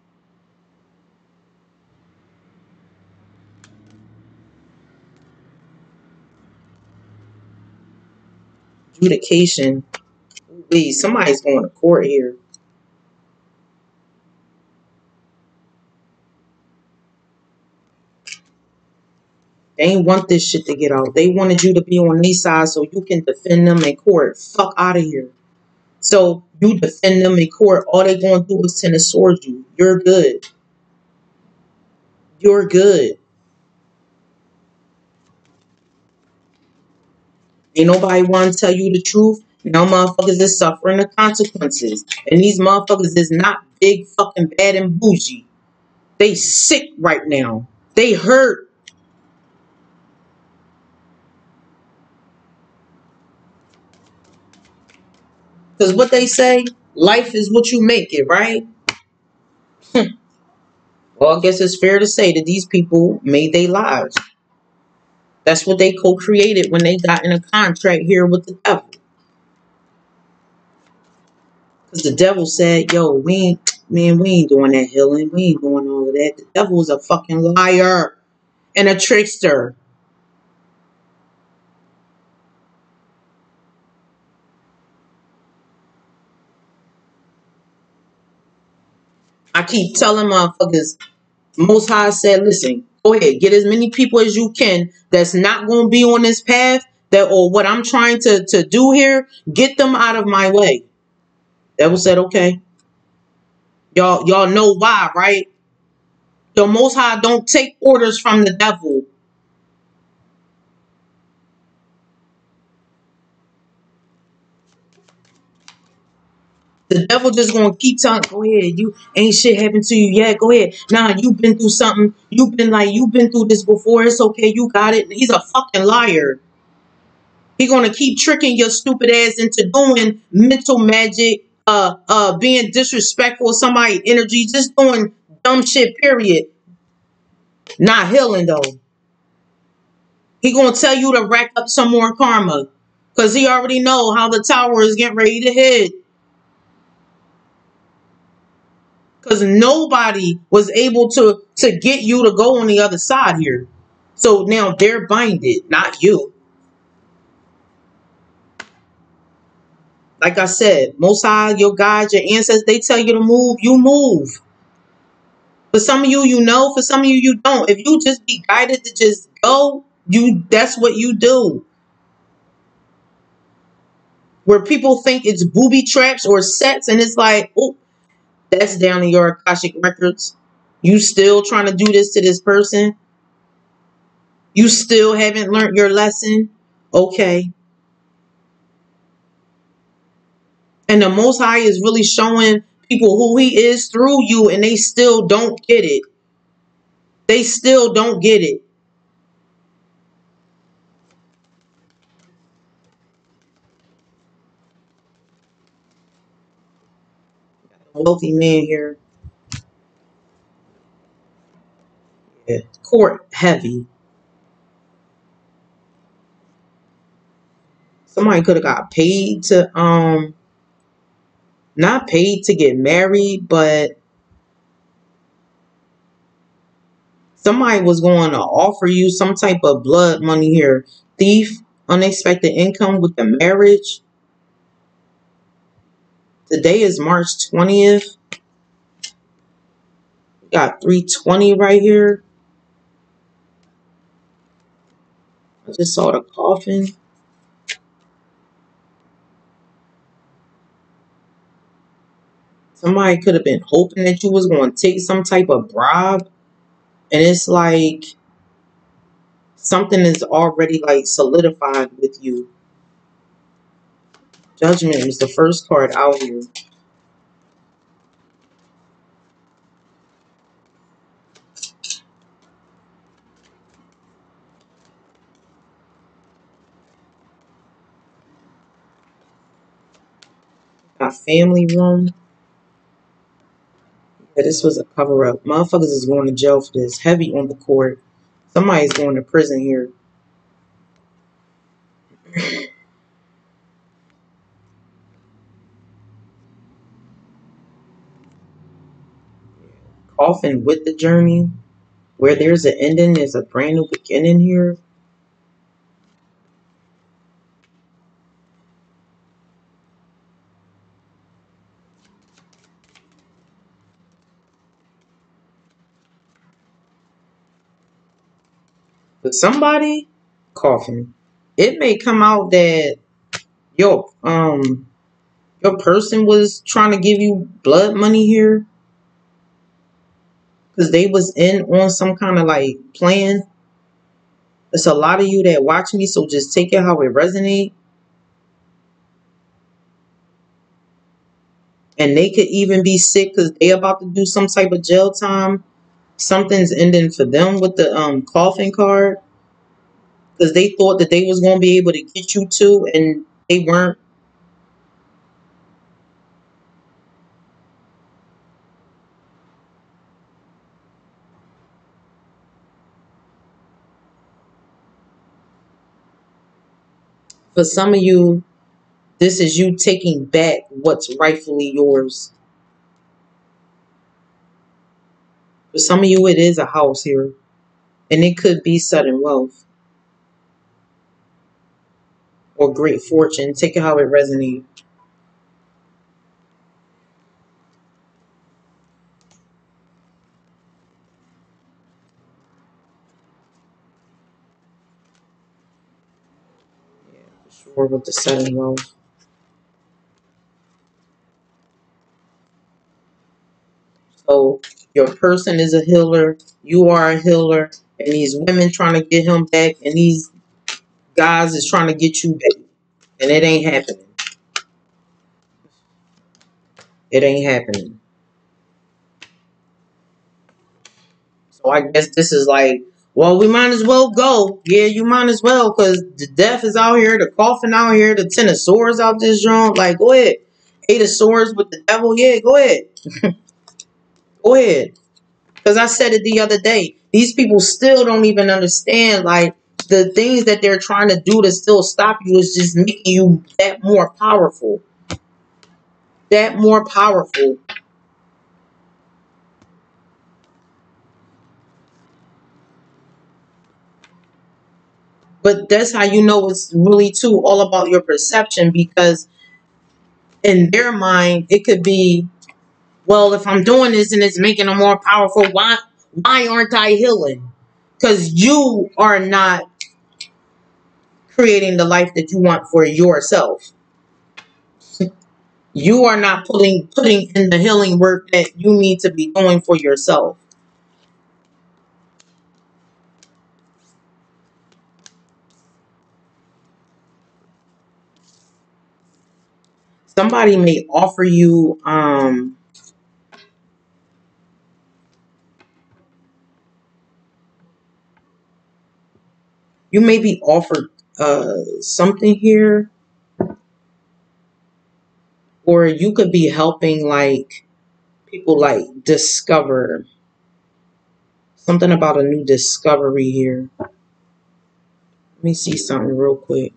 Adjudication. Wait, somebody's going to court here. They ain't want this shit to get out. They wanted you to be on their side so you can defend them in court. Fuck out of here. So you defend them in court. All they gonna do is tend to sword you. You're good. You're good. Ain't nobody want to tell you the truth. Now motherfuckers is suffering the consequences. And these motherfuckers is not big fucking bad and bougie. They sick right now. They hurt. Because what they say, life is what you make it, right? Hmm. well, I guess it's fair to say that these people made their lives. That's what they co-created when they got in a contract here with the devil. Because the devil said, yo, we ain't, man, we ain't doing that healing. We ain't doing all of that. The devil is a fucking liar and a trickster. I keep telling motherfuckers, Most High said, listen, go ahead, get as many people as you can that's not going to be on this path that or what I'm trying to, to do here, get them out of my way. Devil said, okay. Y'all, y'all know why, right? The Most High don't take orders from the devil. The devil just gonna keep telling, go ahead, you ain't shit happened to you yet. Go ahead. Nah, you've been through something. You've been like, you've been through this before. It's okay, you got it. He's a fucking liar. He gonna keep tricking your stupid ass into doing mental magic, uh uh being disrespectful of somebody's energy, just doing dumb shit, period. Not healing though. He gonna tell you to rack up some more karma. Cause he already know how the tower is getting ready to hit. because nobody was able to to get you to go on the other side here. So now they're binded, not you. Like I said, most high, your guides, your ancestors, they tell you to move, you move. For some of you, you know. For some of you, you don't. If you just be guided to just go, you that's what you do. Where people think it's booby traps or sets, and it's like, oh, that's down in your Akashic records. You still trying to do this to this person? You still haven't learned your lesson? Okay. And the Most High is really showing people who He is through you, and they still don't get it. They still don't get it. wealthy man here. Yeah. Court heavy. Somebody could have got paid to um not paid to get married, but somebody was going to offer you some type of blood money here. Thief, unexpected income with the marriage. Today is March 20th. We got 320 right here. I just saw the coffin. Somebody could have been hoping that you was going to take some type of bribe. And it's like something is already like solidified with you. Judgment was the first card out here. Got family room. Yeah, this was a cover up. Motherfuckers is going to jail for this. Heavy on the court. Somebody's going to prison here. Coffin with the journey. Where there's an ending, there's a brand new beginning here. Somebody, coffin. It may come out that your um your person was trying to give you blood money here because they was in on some kind of like plan. It's a lot of you that watch me, so just take it how it resonate. And they could even be sick because they about to do some type of jail time. Something's ending for them with the um coffin card because they thought that they was gonna be able to get you to, and they weren't. For some of you, this is you taking back what's rightfully yours. For some of you, it is a house here. And it could be sudden wealth. Or great fortune. Take it how it resonates. Yeah, with the sudden wealth. So your person is a healer, you are a healer, and these women trying to get him back, and these guys is trying to get you back. And it ain't happening. It ain't happening. So I guess this is like, well, we might as well go. Yeah, you might as well, because the death is out here, the coffin out here, the ten of swords out this joint. Like, go ahead. Eight of swords with the devil. Yeah, go ahead. go ahead. Because I said it the other day. These people still don't even understand, like, the things that they're trying to do to still stop you is just making you that more powerful. That more powerful. But that's how you know it's really too all about your perception because in their mind it could be, well, if I'm doing this and it's making them more powerful, why why aren't I healing? Because you are not creating the life that you want for yourself. You are not putting putting in the healing work that you need to be doing for yourself. Somebody may offer you um you may be offered uh something here or you could be helping like people like discover something about a new discovery here. Let me see something real quick.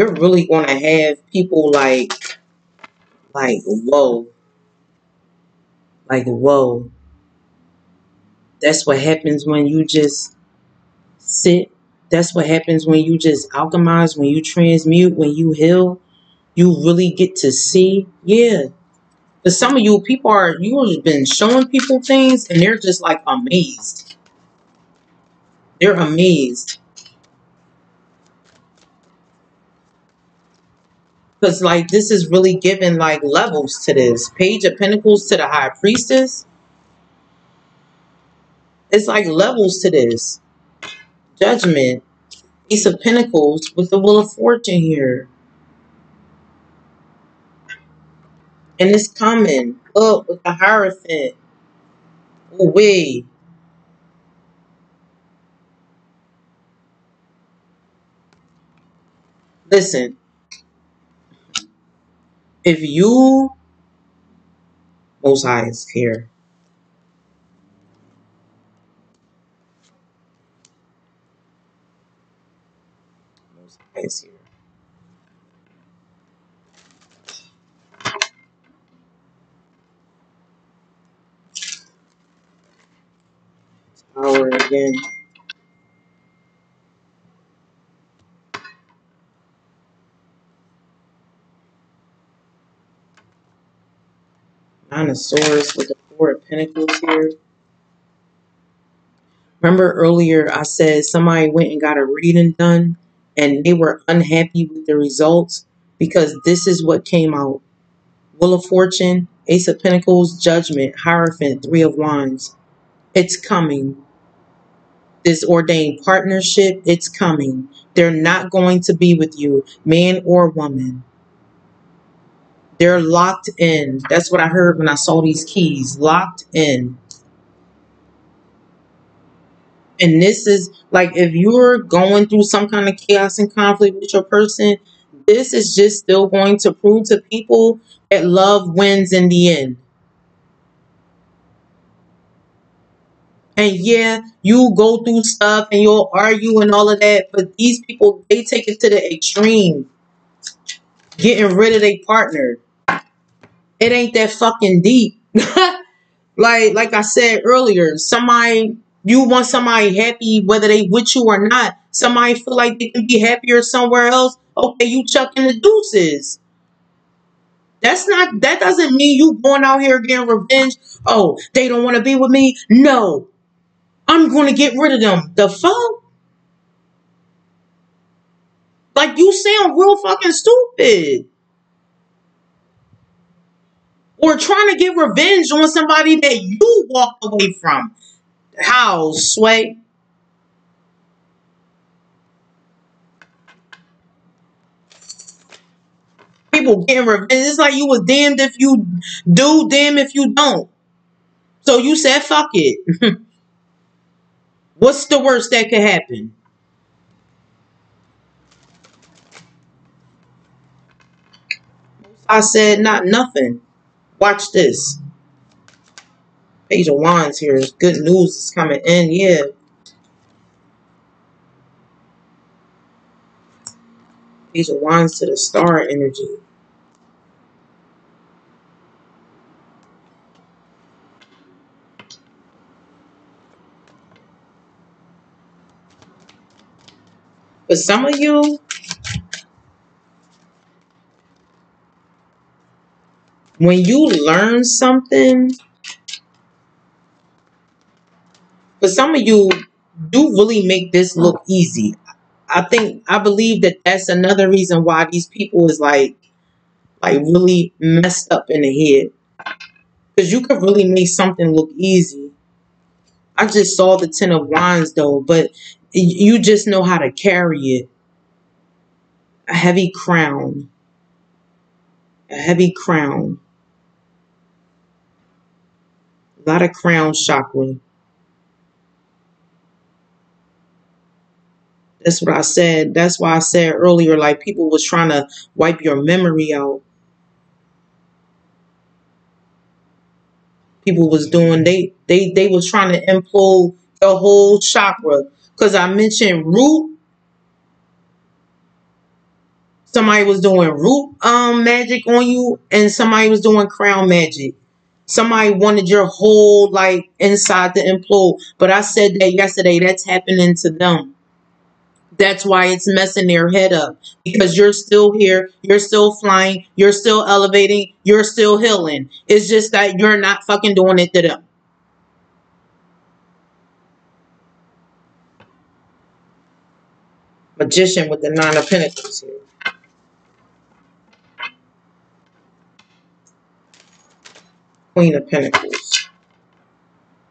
You're really going to have people like like whoa, like whoa. That's what happens when you just sit. That's what happens when you just alchemize, when you transmute, when you heal. You really get to see. Yeah. But some of you people are you've been showing people things and they're just like amazed. They're amazed. Because like this is really giving like levels to this. Page of Pentacles to the High Priestess. It's like levels to this. Judgment. Ace of Pentacles with the Wheel of Fortune here. And it's coming up with the Hierophant. Away. Listen. If you most high is here. Most high here. Power again. Swords with the Four of Pentacles here. Remember earlier I said somebody went and got a reading done and they were unhappy with the results because this is what came out. Wheel of Fortune, Ace of Pentacles, Judgment, Hierophant, Three of Wands. It's coming. This ordained partnership, it's coming. They're not going to be with you, man or woman. They're locked in. That's what I heard when I saw these keys. Locked in. And this is like if you're going through some kind of chaos and conflict with your person, this is just still going to prove to people that love wins in the end. And yeah, you go through stuff and you'll argue and all of that, but these people, they take it to the extreme. Getting rid of their partner. It ain't that fucking deep. like like I said earlier, somebody You want somebody happy whether they with you or not. Somebody feel like they can be happier somewhere else. Okay, you chucking the deuces. That's not that doesn't mean you going out here getting revenge. Oh, they don't want to be with me. No. I'm gonna get rid of them. The fuck? Like you sound real fucking stupid. Or trying to get revenge on somebody that you walked away from. How, Sway? People getting revenge. It's like you was damned if you do, damn if you don't. So you said, fuck it. What's the worst that could happen? I said, not nothing. Watch this. Page of Wands here. Good news is coming in. Yeah. Page of Wands to the star energy. But some of you, when you learn something, for some of you, do really make this look easy. I think I believe that that's another reason why these people is like like really messed up in the head. Because you could really make something look easy. I just saw the Ten of Wands though, but you just know how to carry it. A heavy crown. A heavy crown. A lot of crown chakra. That's what I said. That's why I said earlier, like people was trying to wipe your memory out. People was doing they they they was trying to implode the whole chakra. Cause I mentioned root. Somebody was doing root um magic on you, and somebody was doing crown magic. Somebody wanted your whole like inside to implode. But I said that yesterday. That's happening to them. That's why it's messing their head up because you're still here, you're still flying, you're still elevating, you're still healing. It's just that you're not fucking doing it to them. Magician with the Nine of Pentacles here. Queen of Pentacles.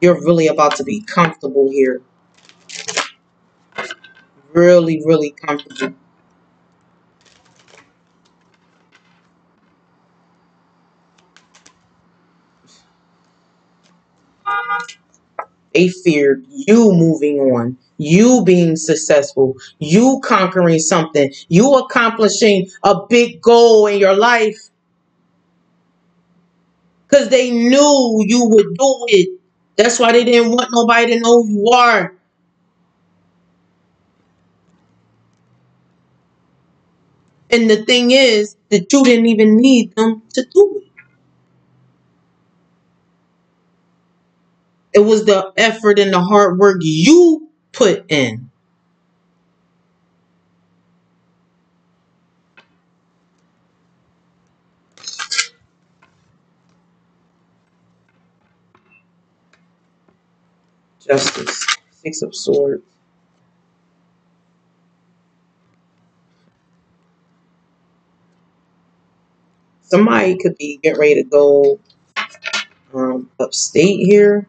You're really about to be comfortable here really, really comfortable. They feared you moving on, you being successful, you conquering something, you accomplishing a big goal in your life. Because they knew you would do it. That's why they didn't want nobody to know who you are. And the thing is that you didn't even need them to do it. It was the effort and the hard work you put in. Justice. Six of Swords. somebody could be getting ready to go um, upstate here.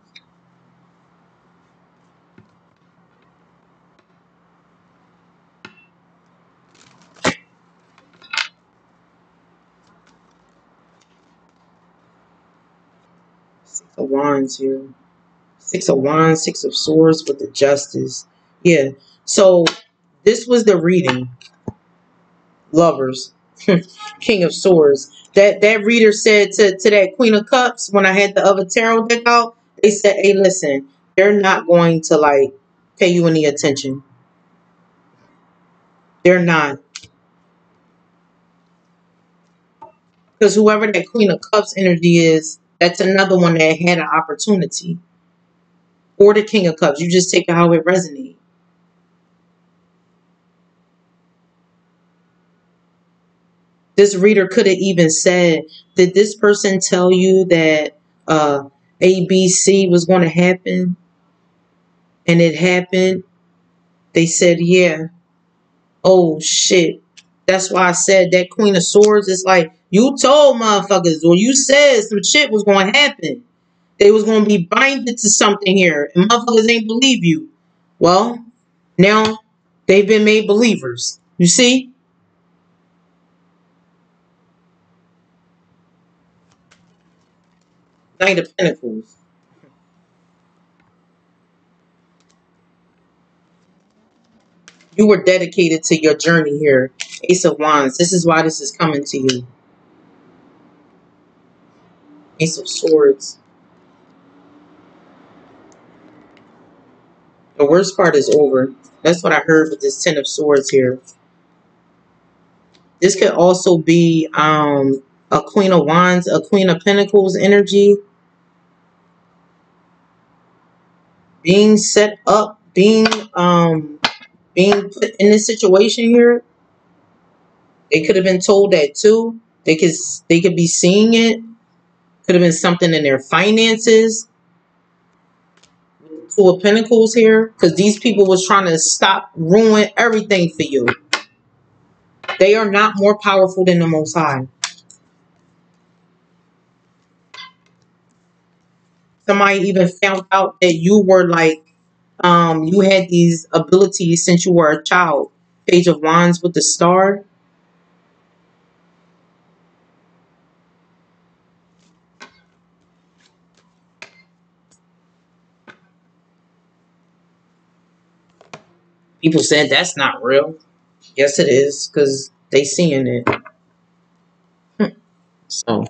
Wands here. Six of Wands, Six of Swords with the Justice. Yeah. So this was the reading. Lovers. King of Swords that that reader said to, to that Queen of Cups when I had the other tarot deck out, they said, hey, listen, they're not going to like pay you any attention. They're not. Because whoever that Queen of Cups energy is, that's another one that had an opportunity. Or the King of Cups. You just take it how it resonates. This reader could have even said, did this person tell you that uh, ABC was going to happen? And it happened? They said, yeah. Oh, shit. That's why I said that Queen of Swords is like, you told motherfuckers, or you said some shit was going to happen. They was to be binded to something here, and motherfuckers ain't believe you. Well, now they've been made believers. You see? Knight of Pentacles. You were dedicated to your journey here. Ace of Wands. This is why this is coming to you. Ace of Swords. The worst part is over. That's what I heard with this Ten of Swords here. This could also be um, a Queen of Wands, a Queen of Pentacles energy. being set up, being um being put in this situation here. They could have been told that too. They could they could be seeing it. Could have been something in their finances. Two of Pentacles here. Because these people was trying to stop, ruin everything for you. They are not more powerful than the Most High. somebody even found out that you were like um you had these abilities since you were a child page of wands with the star people said that's not real yes it is because they seeing it hmm. so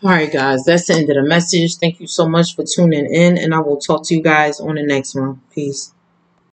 all right, guys, that's the end of the message. Thank you so much for tuning in, and I will talk to you guys on the next one. Peace.